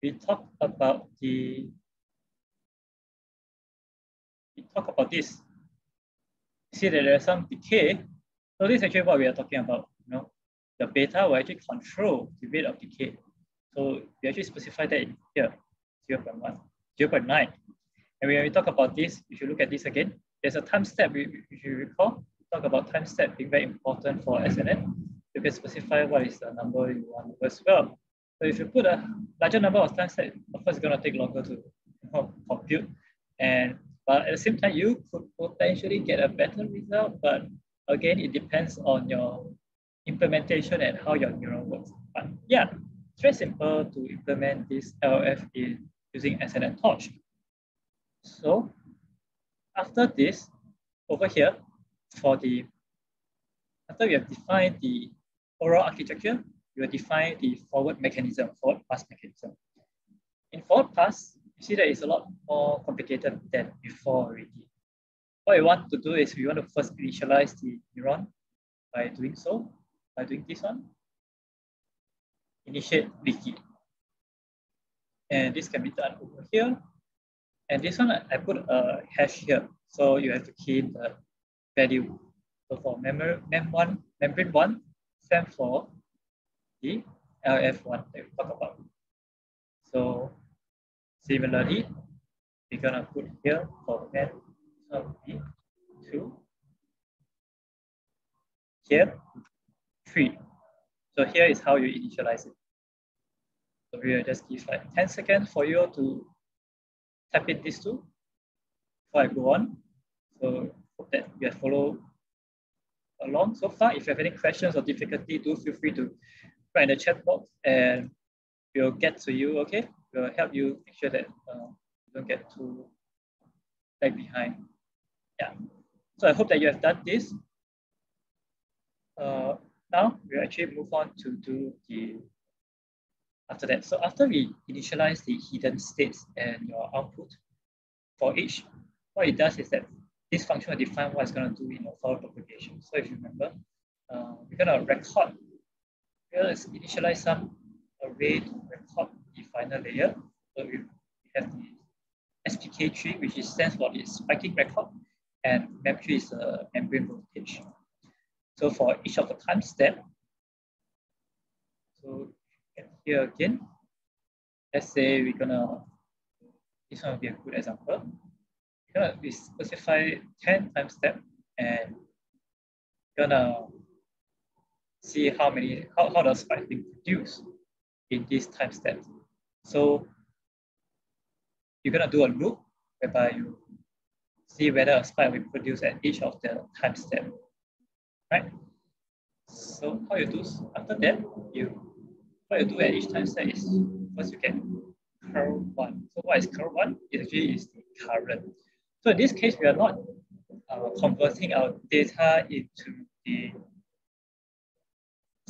we talked about the, we talk about this. See that there's some decay. So this is actually what we are talking about. You know, the beta will actually control the rate of decay. So we actually specify that here, 0 0.1, 0 0.9. And when we talk about this, if you look at this again, there's a time step, if you recall, talk about time step being very important for SNN. You can specify what is the number you want as well. So if you put a larger number of time step, of course, it's going to take longer to compute. And but at the same time, you could potentially get a better result. But again, it depends on your implementation and how your neuron works. But yeah, it's very simple to implement this LF in using SNN Torch. So after this, over here, for the, after we have defined the overall architecture, we will define the forward mechanism, forward pass mechanism. In forward pass, you see that it's a lot more complicated than before already. What we want to do is we want to first initialize the neuron by doing so, by doing this one, initiate Leaky. And this can be done over here. And this one, I put a hash here. So you have to key in the value. So for memory, mem1, membrane 1 stands for the LF1 that we talk about. So similarly, we're gonna put here for mem so 2, here 3. So here is how you initialize it. So we will just give like 10 seconds for you to in these two before I go on. So hope that you have followed along so far. If you have any questions or difficulty, do feel free to write in the chat box and we'll get to you, okay? We'll help you make sure that uh, you don't get too lag behind. Yeah. So I hope that you have done this. Uh, now we actually move on to do the after that. So after we initialize the hidden states and your output for each, what it does is that this function will define what it's going to do in your forward propagation. So if you remember, uh, we're going to record, let's initialize some array to record the final layer. So we have the SPK tree, which is stands for the spiking record, and MEM3 is a membrane voltage. So for each of the time step, so here again, let's say we're gonna, this one will be a good example. We're gonna we specify 10 time step and gonna see how many, how, how does spike being produced in this time step. So you're gonna do a loop whereby you see whether a spike will produce at each of the time step, right? So how you do after that, you what you do at each time step is first you get curve one. So what is curve one? It actually is the current. So in this case, we are not uh, converting our data into the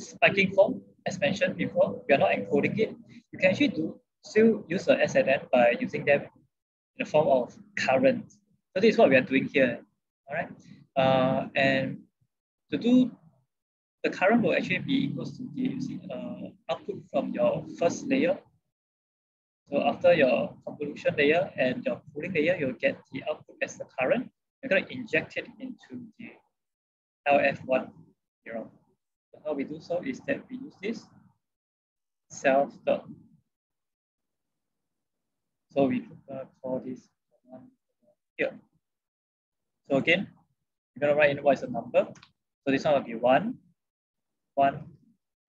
spiking form, as mentioned before. We are not encoding it. You can actually do still use the SNN by using them in the form of current. So this is what we are doing here. All right. Uh, and to do the current will actually be equals to the uh, output from your first layer. So after your convolution layer and your pooling layer, you'll get the output as the current. You're going to inject it into the LF1 neuron. So how we do so is that we use this self dot so we uh, call this one here. So again, we're gonna write in what is the number. So this one will be one, one,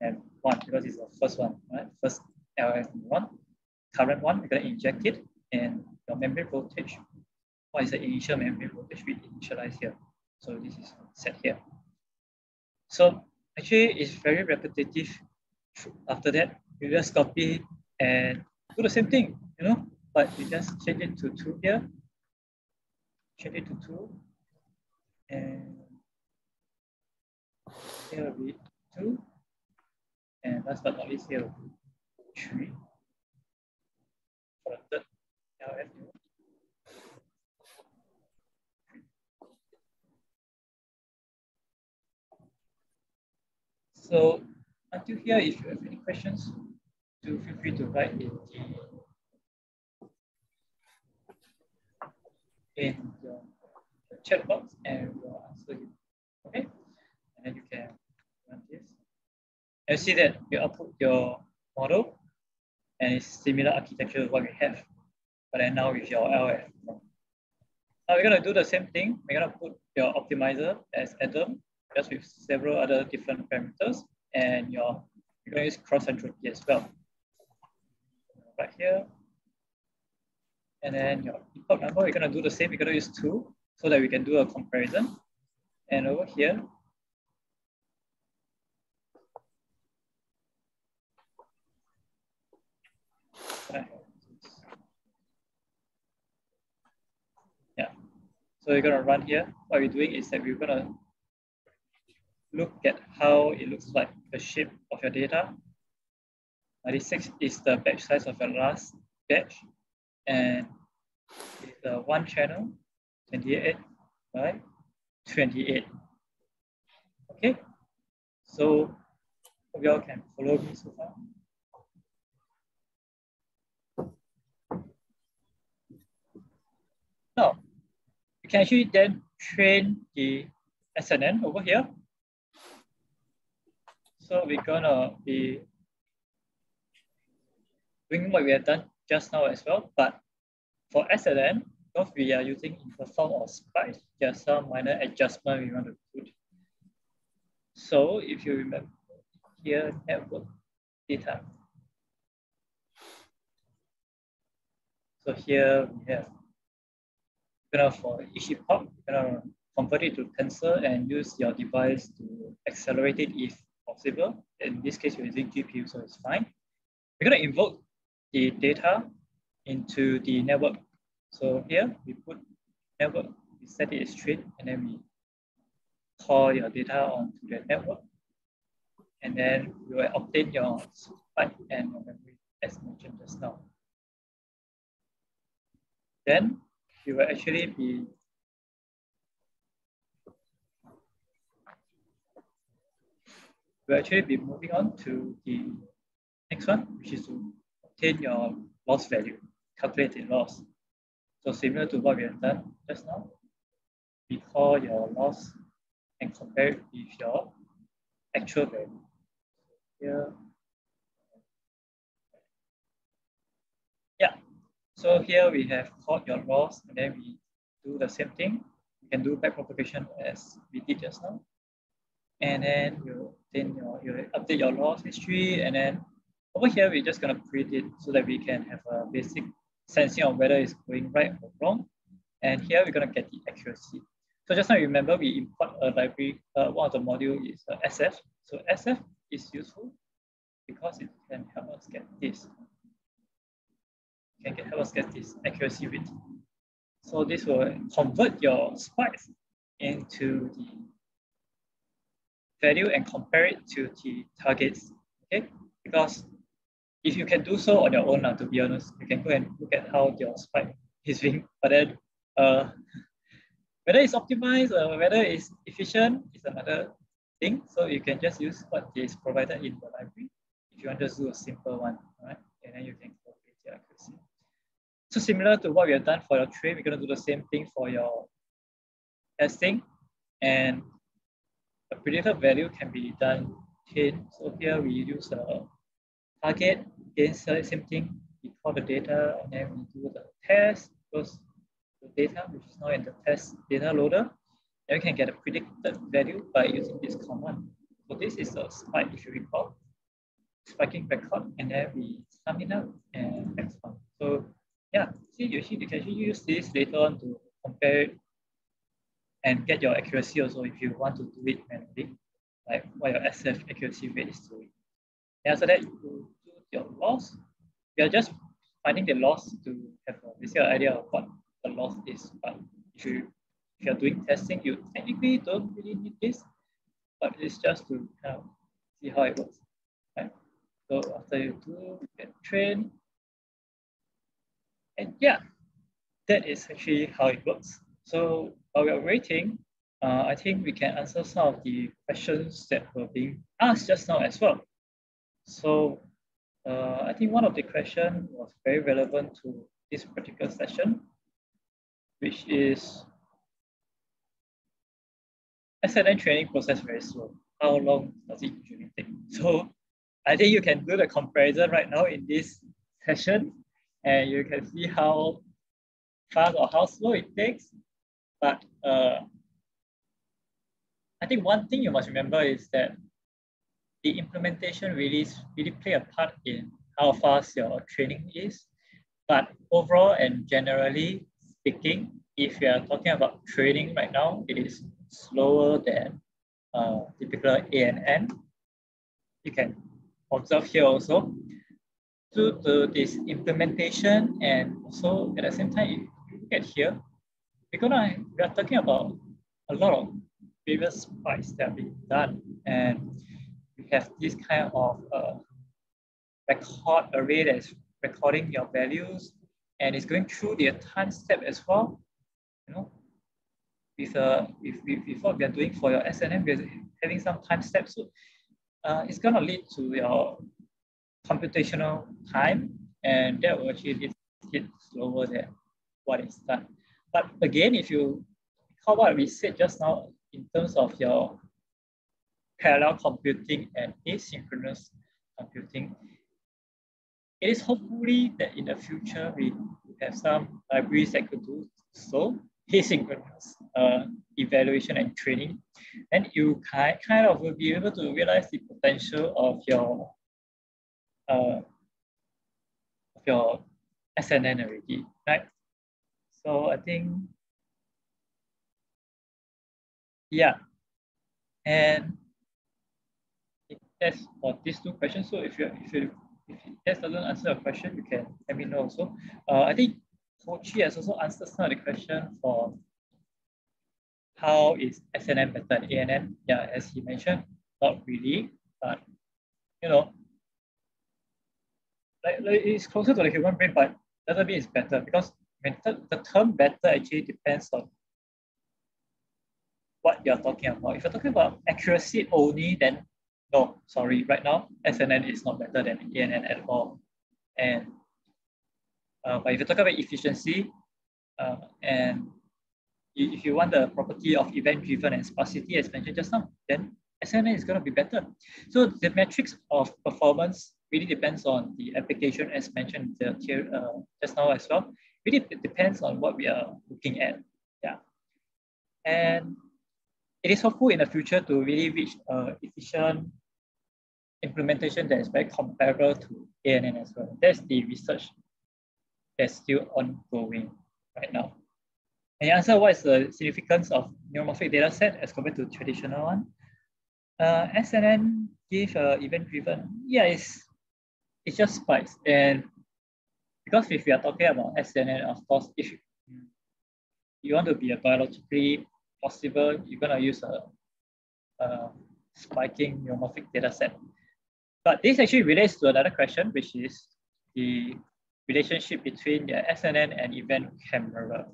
and one because it's the first one, right? First LF one, current one, we're gonna inject it, and your membrane voltage. What is the initial membrane voltage? We initialize here. So this is set here. So actually, it's very repetitive. After that, you just copy and do the same thing, you know, but we just change it to two here, change it to two, and here will be two, and last but not least, here three for the third LF. So until here, if you have any questions, do feel free to write in the in the chat box and we'll answer you. Okay? And then you can. And see that you output your model and it's similar architecture to what we have. But then now with your LF. Now we're gonna do the same thing. We're gonna put your optimizer as Adam, just with several other different parameters, and your you're gonna use cross entropy as well. Right here, and then your input number, we're gonna do the same. We're gonna use two so that we can do a comparison. And over here, yeah. So we're gonna run here. What we're doing is that we're gonna look at how it looks like the shape of your data. 96 is the batch size of your last batch and it's a one channel 28 by 28 okay so hope you all can follow me so far now you can actually then train the SNN over here so we're gonna be doing what we have done just now as well. But for SNN, because we are using in the form of spice, there's some minor adjustment we want to put. So if you remember here, network data. So here we have gonna for each epoch, gonna convert it to tensor and use your device to accelerate it if possible. In this case, we're using GPU, so it's fine. We're gonna invoke the data into the network. So here we put network, we set it straight, and then we call your data onto the network. and then you will obtain your spike and memory as mentioned just now. Then you will actually be we'll actually be moving on to the next one, which is to obtain your loss value, calculate the loss. So similar to what we have done just now, we call your loss and compare it with your actual value. Here. Yeah, so here we have caught your loss and then we do the same thing. You can do backpropagation as we did just now. And then you then your you update your loss history and then over here we're just gonna create it so that we can have a basic sensing of whether it's going right or wrong. And here we're gonna get the accuracy. So just now remember we import a library, uh, one of the module is uh, SF. So SF is useful because it can help us get this. Can help us get this accuracy rate. So this will convert your spikes into the value and compare it to the targets, okay? Because if you can do so on your own, uh, to be honest, you can go and look at how your spike is being, but then uh, whether it's optimized or whether it's efficient is another thing. So you can just use what is provided in the library if you want to do a simple one, right? And then you can. So similar to what we have done for your trade, we're going to do the same thing for your testing. And a predicted value can be done in. So here we use a target, against the same thing. We call the data and then we do the test, because the data, which is now in the test data loader, then we can get a predicted value by using this command. So this is a spike, if you recall, spiking record, and then we sum it up and expand. So yeah, see, you, you can actually use this later on to compare and get your accuracy also if you want to do it manually, like what your SF accuracy rate is doing. Yeah, so that you do your loss. You are just finding the loss to have a basic idea of what the loss is. But if you if you're doing testing, you technically don't really need this, but it's just to kind of see how it works. Right? So after you do get trained, and yeah, that is actually how it works. So while we're waiting, uh, I think we can answer some of the questions that were being asked just now as well. So uh, I think one of the questions was very relevant to this particular session which is SNN training process very slow. How long does it usually take? So I think you can do the comparison right now in this session and you can see how fast or how slow it takes. But uh, I think one thing you must remember is that the implementation really, really play a part in how fast your training is. But overall and generally, speaking, if you are talking about training right now, it is slower than uh, typical ANN. You can observe here also. Due to this implementation and also at the same time, if you look at here, we're gonna, we are talking about a lot of various spikes that have been done. And we have this kind of uh, record array that's recording your values and it's going through the time step as well. You know, with uh, with, with, with what we are doing for your SNN, we're having some time steps. So uh, it's gonna lead to your computational time, and that will actually hit slower than what is done. But again, if you recall what we said just now in terms of your parallel computing and asynchronous computing, it is hopefully that in the future we have some libraries that could do so asynchronous uh, evaluation and training, and you kind, kind of will be able to realize the potential of your uh, of your SNN already, right? So I think, yeah, and that's for these two questions. So if you if you if that doesn't answer your question, you can let me know also. Uh, I think Kochi has also answered some of the question for how is SNN better than ANN. Yeah, as he mentioned, not really, but you know, like, like it's closer to the human brain, but doesn't mean it's better because I the, the term better actually depends on what you're talking about. If you're talking about accuracy only, then no, sorry, right now, SNN is not better than ANN at all. And uh, but if you talk about efficiency, uh, and if you want the property of event-driven and sparsity as mentioned just now, then SNN is going to be better. So the metrics of performance really depends on the application as mentioned the, uh, just now as well. Really depends on what we are looking at. Yeah. And it is hopeful in the future to really reach uh, efficient implementation that is very comparable to ANN as well. That's the research that's still ongoing right now. And you answer what is the significance of neuromorphic data set as compared to traditional one? Uh, SNN give uh, event driven. Yeah, it's, it's just spikes. And because if we are talking about SNN, of course, if you want to be a biologically possible, you're going to use a, a spiking neuromorphic data set. But this actually relates to another question, which is the relationship between the SNN and event camera.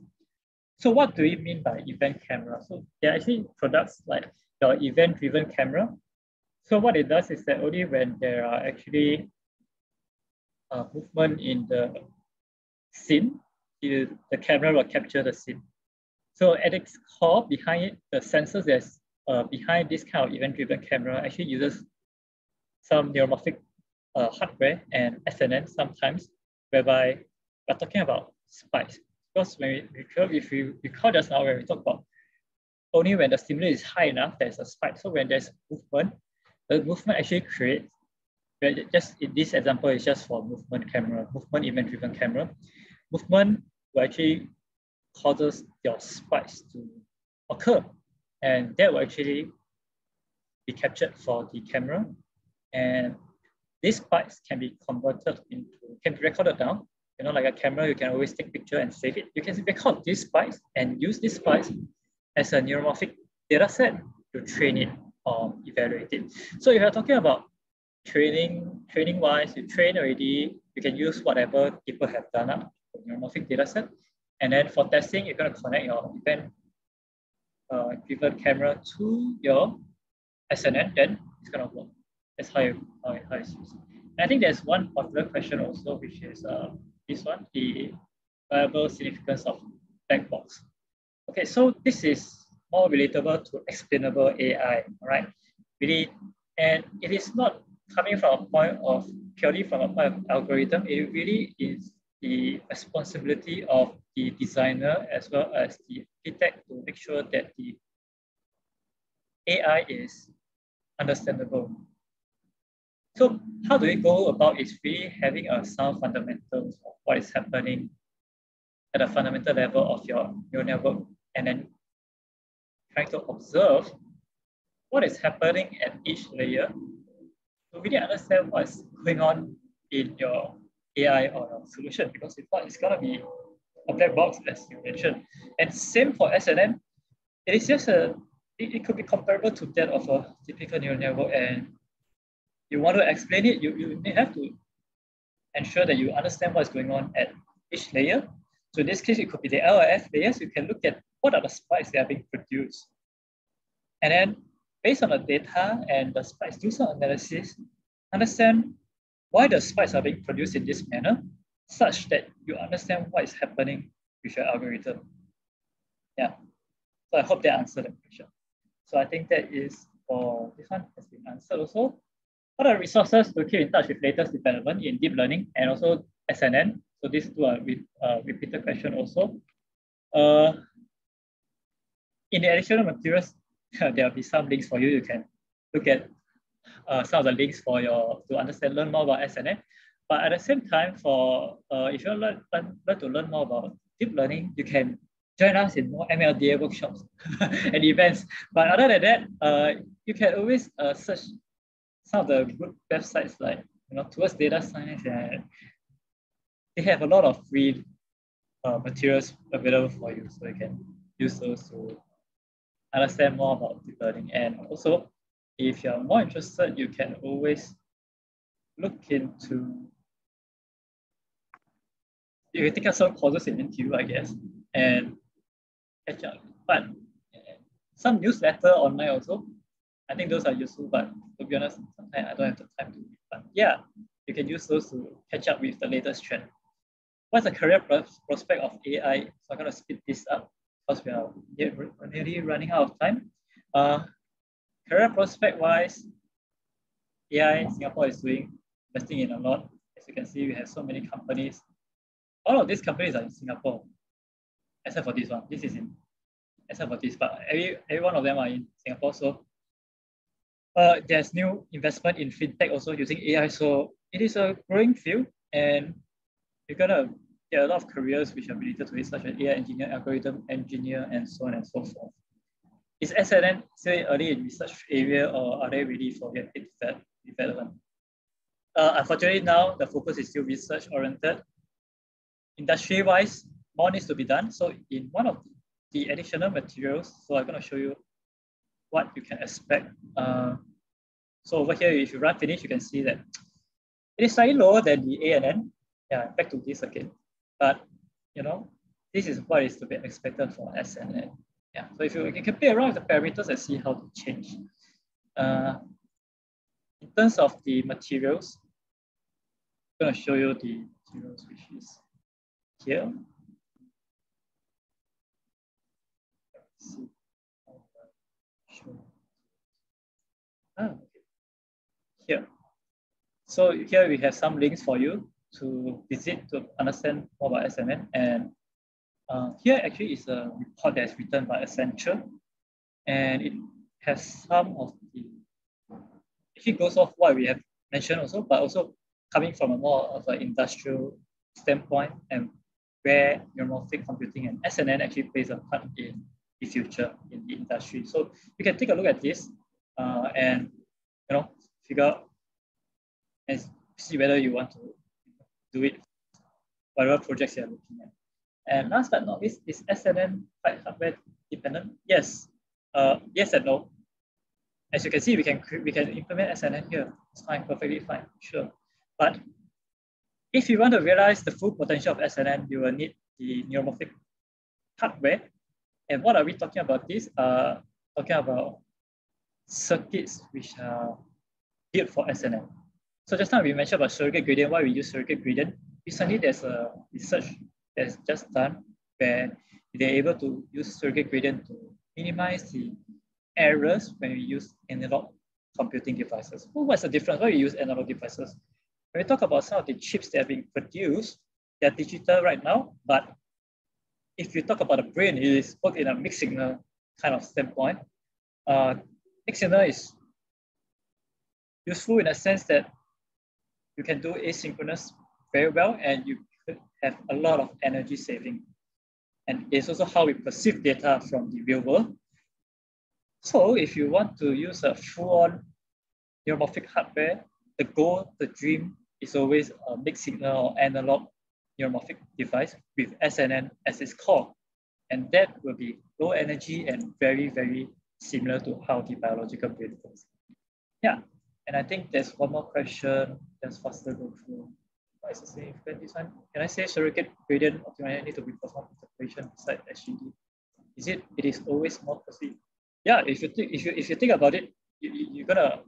So what do we mean by event camera? So there are actually products like the event-driven camera. So what it does is that only when there are actually uh, movement in the scene, the, the camera will capture the scene. So at its core, behind it, the sensors that's uh, behind this kind of event-driven camera actually uses some neuromorphic uh, hardware and SNN sometimes, whereby we're talking about spikes. Because when we recall, if we recall just now when we talk about only when the stimulus is high enough, there's a spike. So when there's movement, the movement actually creates, just in this example, is just for movement camera, movement event-driven camera. Movement will actually causes your spikes to occur. And that will actually be captured for the camera. And these spikes can be converted into, can be recorded down. You know, like a camera, you can always take picture and save it. You can record these spikes and use these spikes as a neuromorphic data set to train it or evaluate it. So if you're talking about training, training wise, you train already, you can use whatever people have done up for neuromorphic data set. And then for testing, you're going to connect your event uh, driven camera to your SNN, then it's going to work. That's how, you, how, how it's used. And I think there's one popular question also, which is uh, this one, the variable significance of black box. Okay, so this is more relatable to explainable AI, right? Really, and it is not coming from a point of purely from a point of algorithm. It really is the responsibility of the designer as well as the architect to make sure that the AI is understandable. So how do we go about is really having a sound fundamentals of what is happening at a fundamental level of your neural network and then trying to observe what is happening at each layer to really understand what's going on in your AI or your solution because if not, it's gonna be a black box as you mentioned. And same for SNN, it is just a, it, it could be comparable to that of a typical neural network and you want to explain it, you, you may have to ensure that you understand what's going on at each layer so in this case, it could be the LRF layers. You can look at what are the spikes that are being produced. And then based on the data and the do some analysis, understand why the spikes are being produced in this manner, such that you understand what is happening with your algorithm. Yeah, so I hope that answered the question. So I think that is for this one has been answered also. What are resources to keep in touch with latest development in deep learning and also SNN so these two are with, uh, repeated question also. Uh, in the additional materials, there will be some links for you. You can look at uh, some of the links for your to understand, learn more about SNN. But at the same time, for uh, if you learn, learn, learn to learn more about deep learning, you can join us in more MLDA workshops and events. But other than that, uh, you can always uh, search some of the good websites like you know towards data science and they have a lot of free uh, materials available for you. So you can use those to understand more about deep learning. And also, if you're more interested, you can always look into you can take up some courses in NTU, I guess, and catch up. But some newsletter online also. I think those are useful, but to be honest, sometimes I don't have the time to read. But yeah, you can use those to catch up with the latest trend. What's the career prospect of AI? So I'm to speed this up because we are nearly running out of time. Uh, career prospect wise, AI Singapore is doing investing in a lot. As you can see, we have so many companies. All of these companies are in Singapore, except for this one. This is in, except for this, but every, every one of them are in Singapore. So uh, there's new investment in fintech also using AI. So it is a growing field and you're gonna get a lot of careers which are related to it, such as AI engineer, algorithm engineer, and so on and so forth. Is SNN still early in research area or are they ready for rapid development? Uh, unfortunately, now the focus is still research oriented. Industry-wise, more needs to be done. So in one of the additional materials, so I'm going to show you what you can expect. Uh, so over here, if you run finish, you can see that it is slightly lower than the ANN. Yeah, back to this again. But you know, this is what is to be expected for SNN. Yeah, so if you, you can play around with the parameters and see how to change. Uh, in terms of the materials, I'm to show you the materials which is here. Ah, here. So here we have some links for you to visit to understand more about SNN. And uh, here actually is a report that's written by Accenture. And it has some of the, if it goes off what we have mentioned also, but also coming from a more of an industrial standpoint and where neuromorphic computing and SNN actually plays a part in the future in the industry. So you can take a look at this uh, and you know figure out and see whether you want to do it whatever projects you're looking at. And last but not least, is SNN quite hardware dependent? Yes, uh, yes and no. As you can see, we can we can implement SNN here. It's fine, perfectly fine, sure. But if you want to realize the full potential of SNN, you will need the neuromorphic hardware. And what are we talking about this? Uh, talking about circuits which are built for SNN. So just now we mentioned about surrogate gradient, why we use surrogate gradient. Recently, there's a research that's just done where they're able to use surrogate gradient to minimize the errors when we use analog computing devices. Well, what's the difference? Why we use analog devices? When we talk about some of the chips that are being produced, they're digital right now, but if you talk about the brain, it is both in a mixed signal kind of standpoint. Uh, mixed signal is useful in a sense that you can do asynchronous very well and you could have a lot of energy saving. And it's also how we perceive data from the real world. So if you want to use a full-on neuromorphic hardware, the goal, the dream is always a mixed signal or analog neuromorphic device with SNN as its core. And that will be low energy and very, very similar to how the biological brain works. Yeah, and I think there's one more question that's faster go through. What is the significant this one? Can I say surrogate gradient optimization need to be performed interpolation beside SGD? Is it, it is always more costly? Yeah, if you think, if you, if you think about it, you, you're gonna,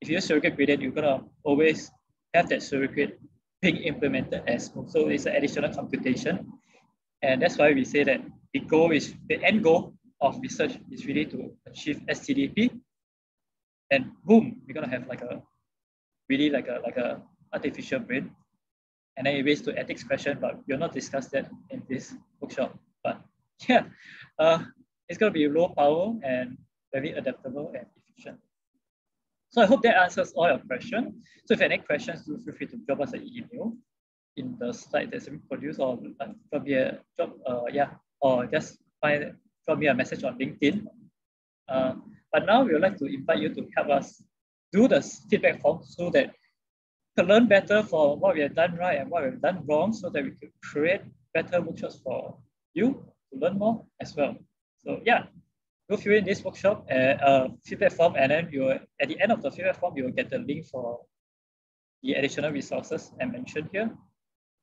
if you use surrogate gradient, you're gonna always have that surrogate being implemented as well. So it's an additional computation. And that's why we say that the goal is, the end goal of research is really to achieve STDP. And boom, we're gonna have like a, really like a, like a artificial brain. And then it raised to ethics question, but we'll not discuss that in this workshop. But yeah, uh, it's gonna be low power and very adaptable and efficient. So I hope that answers all your questions. So if you have any questions, do feel free to drop us an email in the slide that's been produced or uh, drop me a drop, uh, yeah, or just find drop me a message on LinkedIn. Uh, but now we would like to invite you to help us do the feedback form so that to learn better for what we have done right and what we've done wrong so that we could create better workshops for you to learn more as well. So yeah, go fill in this workshop and uh, feedback form, and then you will, at the end of the feedback form, you will get the link for the additional resources I mentioned here.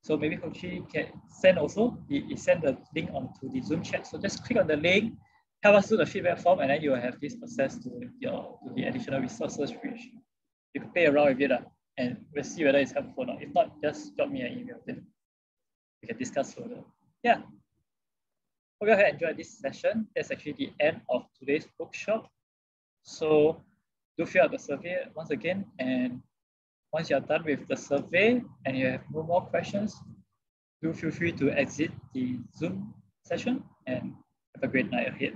So maybe Ho Chi can send also, he, he send the link onto the Zoom chat. So just click on the link, help us do the feedback form, and then you will have this access to your to the additional resources which you can play around with it uh, and we'll see whether it's helpful or not. If not, just drop me an email, then we can discuss further. Yeah. Hope you have enjoyed this session. That's actually the end of today's workshop. So do fill out the survey once again and once you're done with the survey and you have no more questions, do feel free to exit the Zoom session and have a great night ahead.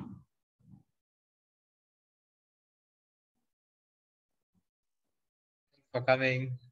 Thanks for coming.